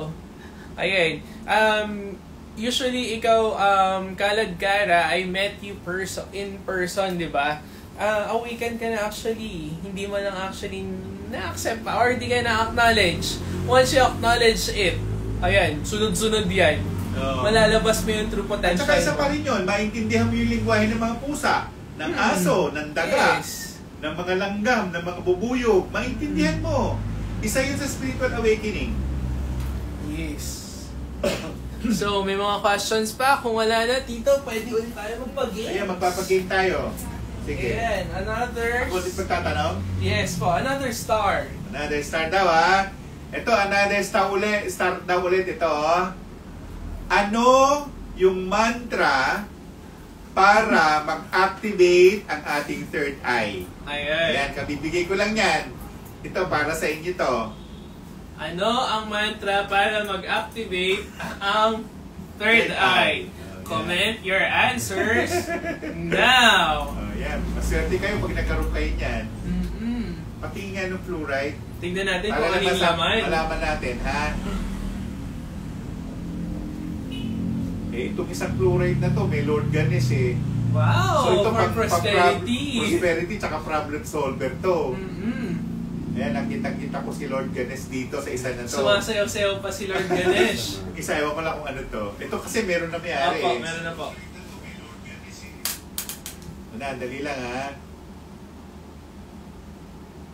Ayan. Um, usually, ikaw, um, Kalad Kara, I met you perso in person, di ba? Ah, awaken ka na actually. Hindi mo lang actually na-accept pa or di ka na-acknowledge. Once you acknowledge it, ayan, sunod-sunod yan.
Oo.
Malalabas mo yung true
At
potential.
saka isa pa rin yun, maintindihan mo yung lingwahe ng mga pusa, ng
Mm.
aso, ng daga,
Yes.
ng mga langgam, ng mga bubuyog. Maintindihan mo. Isa yun sa spiritual awakening.
Yes. *coughs* so, may mga questions pa. Kung wala na, Tito, pwede ulit tayo magpag-game.
Kaya magpapagame tayo. Sige.
Ayan, another...
Ako din pagtatanong.
Yes po, another star.
Another star daw ha. Ito, another star ulit. Star daw ulit ito. Ano yung mantra para mag-activate ang ating third eye?
Ayan.
Ayan, kabibigay ko lang yan. Ito, para sa inyo to.
Ano ang mantra para mag-activate ang third
Third
eye?
eye. Oh,
Comment your answers now. *laughs*
Oh, yan. Maswerte kayo pag nagkaroon kayo niyan.
Mm-mm.
Patingin ng fluoride.
Tingnan natin
Para
kung ano
nasa-
laman.
malaman natin, ha? Eh, itong isang fluoride na to, may Lord Ganesh eh.
Wow,
so ito
for
pang-
prosperity.
pang- prosperity tsaka problem solver to.
Mm-mm.
Ayan, nakita-kita ko si Lord Ganesh dito sa isa na to.
Sumasayaw-sayaw pa si Lord Ganesh. *laughs*
Isa, ewan ko lang kung ano to. Ito kasi meron na mayari
Apo,
eh.
meron na po.
Ano, dali lang ha.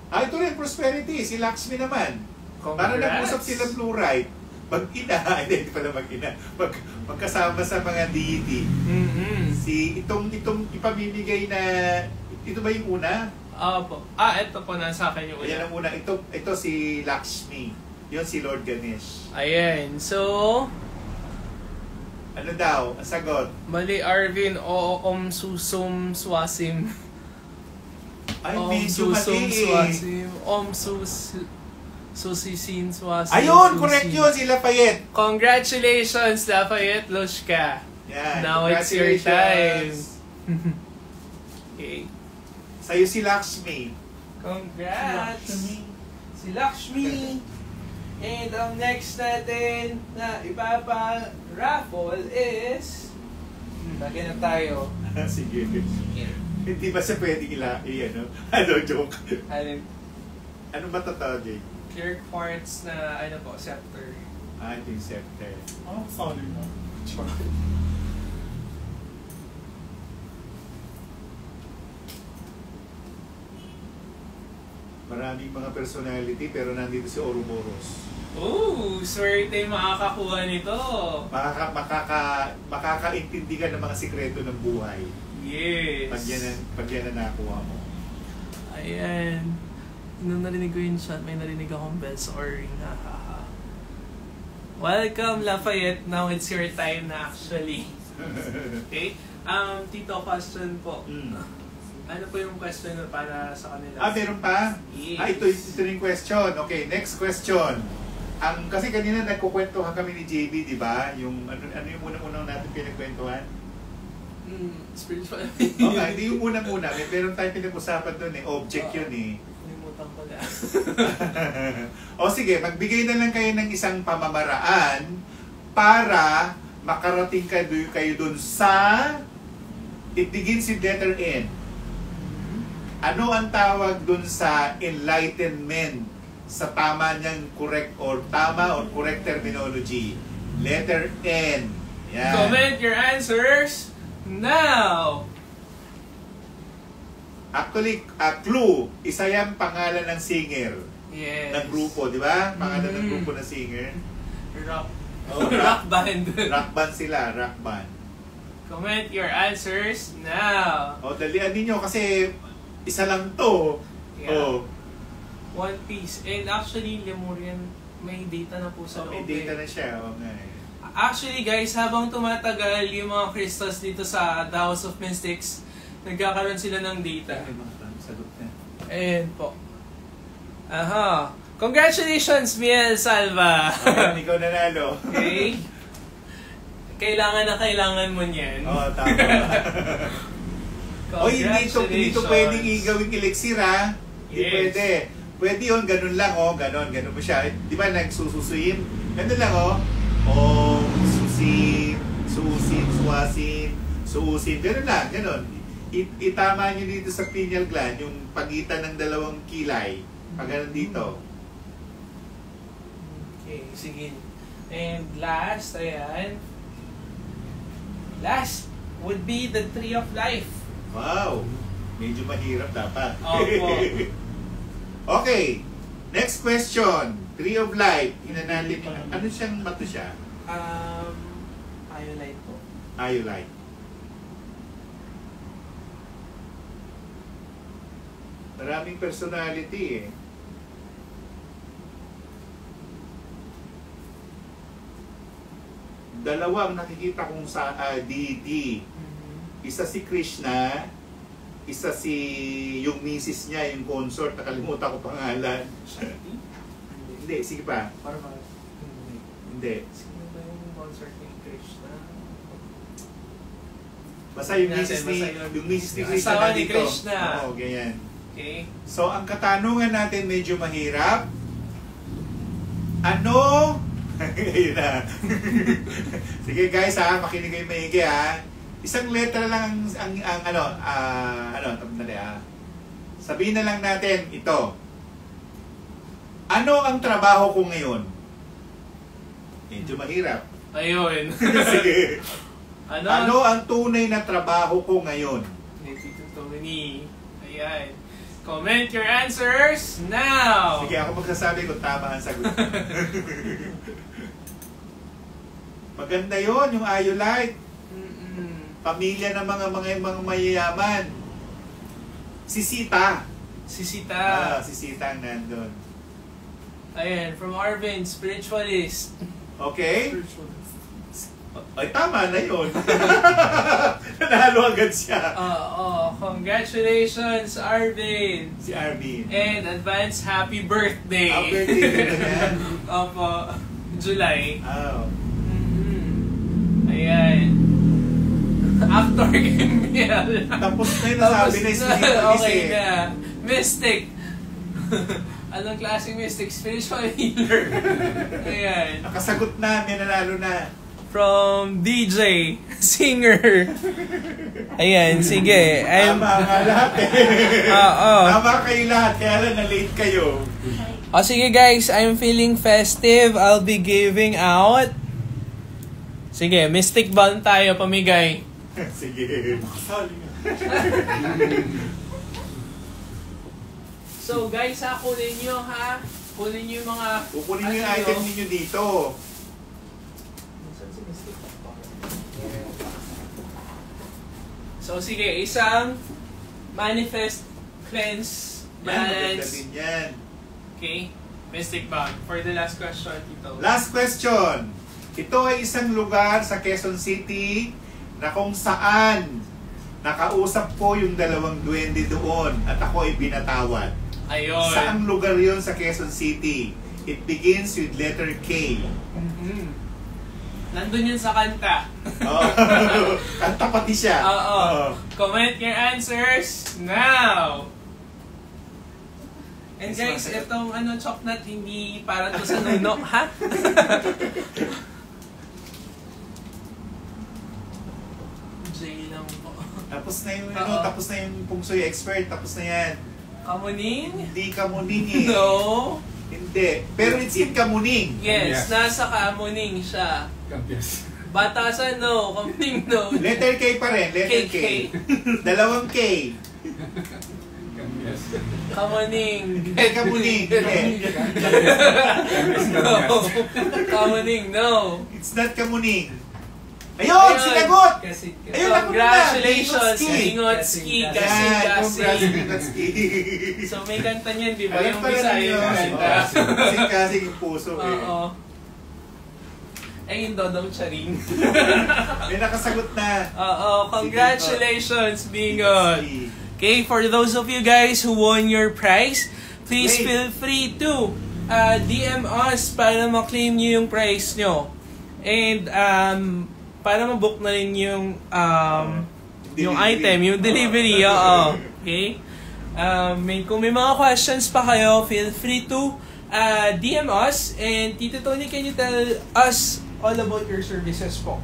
Ah, ito rin, prosperity. Si Lakshmi naman. Para nag-usap sila fluoride. Mag-ina, *laughs* hindi, hindi pala mag-ina. Mag, magkasama sa mga deity.
Mm-mm.
Si, itong, itong ipamimigay na, ito ba yung una?
Apo. Ah, ito po nasa akin yung
Ayan
una.
ang una. Ito, ito si Lakshmi. Yun si Lord Ganesh.
Ayan. So,
Ano daw? Ang sagot?
Mali Arvin, oo, om susum swasim.
Ay,
om susum swasim. Om sus susisin swasim.
Ayun,
susi.
correct yun, si Lafayette.
Congratulations, Lafayette Lushka.
Yan,
Now it's your time. *laughs* Okay.
Sa'yo si Lakshmi.
Congrats! Si Lakshmi! And ang next natin na ipapa-raffle is... Hmm, Lagyan na tayo. *laughs*
Sige. Hindi ba siya pwedeng ila, i ano? *laughs* Ano, joke.
Ano,
Ano ba totoo, Jake?
Clear quartz na ano po, scepter.
Ah, ito yung scepter.
Oh, sorry na.
Maraming mga personality pero nandito si Ouroboros.
Ooh, swerte makakakuha nito.
Makaka, makaka, makakaintindi ka ng mga sikreto ng buhay.
Yes.
Pag yan, pag yan ang nakuha mo.
Ayan. Nung narinig ko yun siya, may narinig akong bells or ring. Ha, ha, ha. Welcome, Lafayette. Now it's your time na actually. *laughs* Okay? Um, Tito, question po.
Mm.
Ano po yung question na para sa kanila?
Ah, meron pa?
Yes.
Ah, ito, ito yung question. Okay, next question. Ang kasi kanina nagkukwentuhan kami ni JB, di ba? Yung ano, ano yung unang-unang natin pinagkwentuhan?
Mm, spiritual.
Okay, hindi yung *laughs* unang-una. May meron tayong pinag-usapan doon eh. Object yun eh. *laughs* O sige, magbigay na lang kayo ng isang pamamaraan para makarating kayo, kayo dun sa it begins with letter N. Ano ang tawag dun sa enlightenment sa tama niyang correct or tama or correct terminology? Letter N. Yan.
Comment your answers now!
Actually, a clue, isa yan pangalan ng singer
Yes.
ng grupo, di ba? Pangalan ng
Mm.
grupo ng singer.
Rock.
Oh, *laughs*
rock band.
rock band sila, rock band.
Comment your answers now.
O, dalian ninyo kasi isa lang to.
Yeah.
Oh.
One piece. And actually, Lemurian, may data na po sa
So, may data
eh.
na siya. Oo nga eh.
Actually guys, habang tumatagal yung mga crystals dito sa The House of Mystics, nagkakaroon sila ng data. Ayan po. Aha. Congratulations, Miel Salva!
Oh, ikaw nanalo.
okay? Kailangan na kailangan mo niyan.
Oo, tama. Oy, hindi ito, hindi ito pwedeng igawing elixir ha. Hindi
Yes.
pwede. Pwede yun, ganun lang oh, ganun, ganun mo siya. Di ba nagsususuin? Ganun lang oh. Om, susim, susim, suwasim, suusim, ganun lang, ganun. I- itama nyo dito sa pineal gland, yung pagitan ng dalawang kilay. Pag ganun dito.
Okay, sige. And last, ayan. Last would be the Tree of Life.
Wow! Medyo mahirap dapat.
Opo. *laughs*
okay. Next question. Tree of Life. Hinanalim. Ano siyang mato siya?
Um, Iolite po.
Iolite. Maraming personality eh. Dalawa ang nakikita kong sa ah, deity. Isa si Krishna, isa si yung misis niya, yung consort, nakalimutan ko pangalan. Hindi, sige pa.
Parang hindi. Sino ba yung concert ni Krishna?
Basta yung misis ni, yung misis ni Krishna
Asawa ni. Krishna.
Oo, ganyan.
Okay.
So, ang katanungan natin medyo mahirap. Ano? *laughs* *laughs* Sige guys ha, makinig kayo maigi ha. Isang letra lang ang, ang, ang ano, ah, ano, tandali ha. Sabihin na lang natin ito. Ano ang trabaho ko ngayon? Medyo mahirap.
Ayun. *laughs*
Sige.
ano?
Ano ang tunay na trabaho ko ngayon?
Ni Tito Tony. Ayan. Comment your answers now!
Sige, ako magsasabi kung tama ang sagot. *laughs* Maganda yon yung.
Mm-mm.
Pamilya ng mga mga mga mayayaman. Si Sita.
Si Sita.
Ah, si Sita ang nandun.
Ayan, from Arvin, spiritualist.
Okay? Ay, tama na yun. *laughs* Nanalo agad siya.
Oo, congratulations, Arvin!
Si Arvin.
And advance happy birthday!
Happy birthday. *laughs*
Opo, July.
Oh.
Mhm. Ayan. *laughs* Actor Gimbiel.
Tapos na yun, sabi na si
Okay na. Mystic. Anong klaseng mystic? Spiritual healer. Ayan.
Nakasagot na, may nanalo na.
From DJ, singer. Ayan, sige. I'm,
Tama nga lahat eh.
Oo.
Tama kayo lahat, kaya lang na-late kayo.
Oh, sige guys, I'm feeling festive. I'll be giving out. Sige, Mystic Bond tayo, pamigay. *laughs*
Sige.
So guys ha, kunin nyo ha. Kunin nyo yung mga...
Kukunin niyo yung
ano
item
nyo.
ninyo dito.
Saan si Mystic? So sige, isang manifest, cleanse, balance.
yan.
Okay? Mystic Bond. For the last question, Tito.
Last question. Ito ay isang lugar sa Quezon City na kung saan nakausap ko yung dalawang duwende doon at ako ay binatawad.
Ayun.
Saang lugar yon sa Quezon City? It begins with letter K.
Mhm. Nandun yun sa kanta.
Oh. *laughs* Kanta pati siya.
Oo.
Oo.
Comment your answers now! And guys, itong ano, choknat, hindi para to sa nuno, *laughs* ha? J lang po.
Tapos na yung,
Oo.
ano, tapos na yung pungsoy expert. Tapos na yan.
Kamuning?
Hindi ka muning eh.
No.
Hindi. Pero it's in Kamuning.
Yes,
Yes.
nasa Kamuning siya.
Kampias.
Batasan, no. Kamuning, no.
Letter K pa rin. Letter K.
KK.
Dalawang K.
Kampias.
Kamuning.
Hindi, Kamuning. Hindi.
no. Kamuning, no.
It's not Kamuning. Ayun, sinagot!
Kasi,
Ayun.
Congratulations,
Ingotski.
Kasi kasi.
Ingotski.
So may kanta niyan, di ba?
Alam
Yung
pala
Bisaya
ninyo.
yung kanta.
Kasi kasi yung puso eh.
Oo. Eh, yung Dodong Charing. *laughs*
May nakasagot na.
Oo, congratulations, Bingot. Okay, for those of you guys who won your prize, please
Wait.
feel free to uh, DM us para ma-claim nyo yung prize nyo. And um, para ma-book na rin yung um, yung
Delivery.
item, yung delivery, oo. Okay? Um, may, kung may mga questions pa kayo, feel free to uh, DM us. And Tito Tony, can you tell us all about your services po?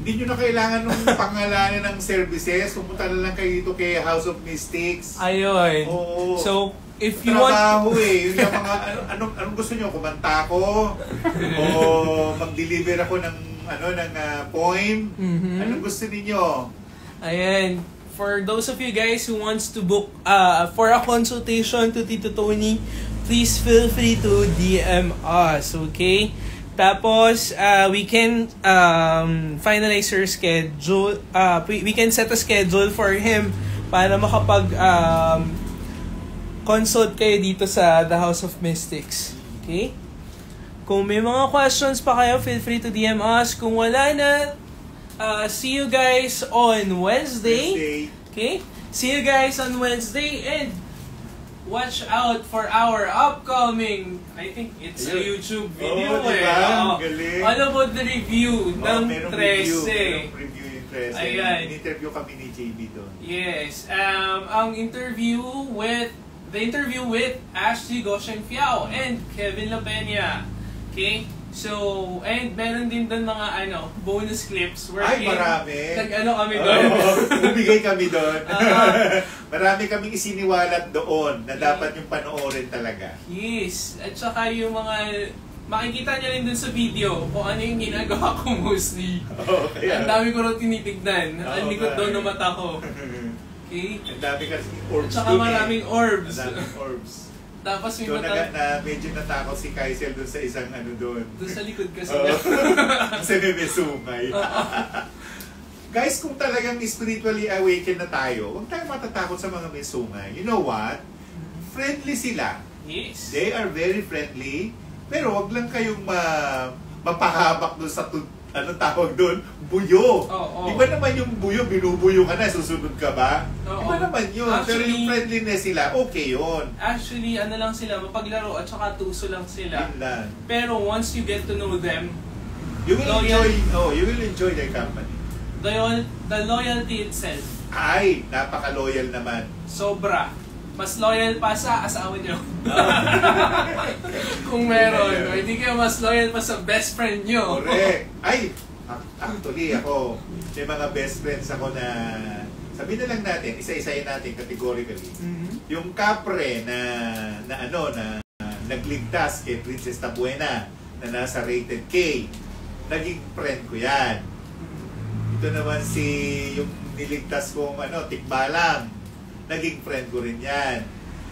Hindi nyo na kailangan ng *laughs* pangalanan ng services. Pumunta na lang kayo dito kay House of Mystics.
Ayun.
Oo.
So, if you want...
Trabaho eh. Yung *laughs* mga, ano, anong, anong gusto nyo? Kumanta ko? *laughs* o mag-deliver ako ng, ano, ng ah, poem?
Mhm.
Anong gusto ninyo?
Ayan. For those of you guys who wants to book uh, for a consultation to Tito Tony, please feel free to DM us, okay? Tapos, uh, we can um, finalize your schedule. Uh, we, we can set a schedule for him para makapag um, consult kayo dito sa The House of Mystics. Okay? Kung may mga questions pa kayo, feel free to DM us. Kung wala na, uh, see you guys on Wednesday.
Wednesday.
Okay? See you guys on Wednesday and watch out for our upcoming, I think it's a YouTube video
diba?
eh.
Ang
Oo.
galing.
All about the review
Oh,
ng
merong review.
13.
Merong review yung 13.
Ayan.
In-interview kami ni JB doon.
Yes. Um, ang interview with, the interview with Ashley Goshen Fiao and Kevin La Peña. Okay? So, and meron din doon mga ano, bonus clips where
Ay, marami.
Nag-ano kami doon.
Oo, *laughs* bumigay kami doon. *laughs*
Oo.
marami kaming isiniwalat doon na dapat yung panoorin talaga.
Yes. At saka yung mga makikita niyo rin dun sa video kung ano yung ginagawa ko mostly. *laughs*
Oo, kaya.
Ang dami ko rin tinitignan.
Oo,
Ang likod daw
eh.
ng mata ko. Okay?
Ang dami kasi
At
orbs
saka
doon
maraming
eh.
orbs.
Ang daming orbs.
Tapos may
Doon na,
mata
na medyo natakot si Kaisel doon sa isang ano doon.
dun sa likod kasi.
Oo. *laughs* Kasi may may sungay. Guys, kung talagang spiritually awakened na tayo, huwag tayong matatakot sa mga may sungay. You know what? Friendly sila.
yes.
They are very friendly. Pero wag lang kayong ma mapahabak doon sa ano tawag doon? Buyo.
Oo.
Iba naman yung buyo, binubuyo ka na, susunod ka ba?
Oo.
Iba naman yun. Pero
Actually-
yung friendliness sila, okay yun.
Actually, ano lang sila, mapaglaro at saka tuso lang sila.
Yun lang.
Pero once you get to know them,
You will
Loyal.
enjoy, oh, you will enjoy their company.
the, the loyalty itself,
Ay, napaka-loyal naman.
sobra. Mas loyal pa sa asawa niyo. *laughs* Kung meron. O hindi kayo mas loyal pa sa best friend niyo.
Correct. Ay, ac- actually ako, may mga best friends ako na, sabihin na lang natin, isa-isayin natin categorically.
Mhm.
Yung kapre na, na ano, na nagligtas kay Princess Tabuena na nasa rated K, naging friend ko yan. Ito naman si, yung niligtas kong ano, tikbalang, naging friend ko rin yan.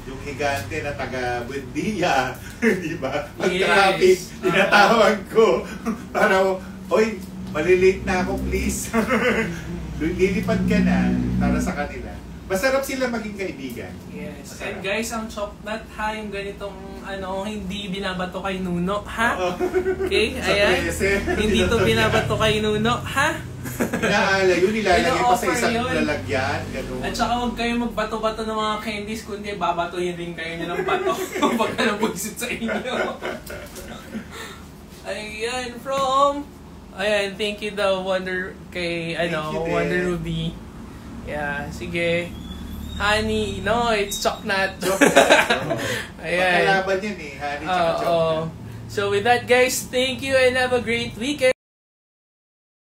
Yung higante na taga Buendia, *laughs* di ba? Ang
Yes.
traffic,
Ah.
tinatawag ko. *laughs* para, oy, malilate na ako please. *laughs* Lilipad ka na para sa kanila. Masarap sila maging kaibigan.
Yes.
Masarap.
And guys, ang choknat ha, yung ganitong ano, hindi binabato kay Nuno, ha?
Oo.
Okay, *laughs* ayan.
13.
Hindi to binabato kay Nuno, ha?
Inaala yun, nilalagay pa sa isang
yun.
lalagyan. Ganun.
At saka huwag kayo magbato-bato ng mga candies, kundi babatohin din kayo niya ng bato *laughs* pag nabwisit sa inyo. Ayan, from... Ayan, thank you daw, Wonder, kay, ano. Wonder Ruby. Yeah, sige. Honey, no, it's
lang. *laughs*
Ayan.
Magkalaban yun eh. Honey chocolate.
So with that guys, thank you and have a great weekend.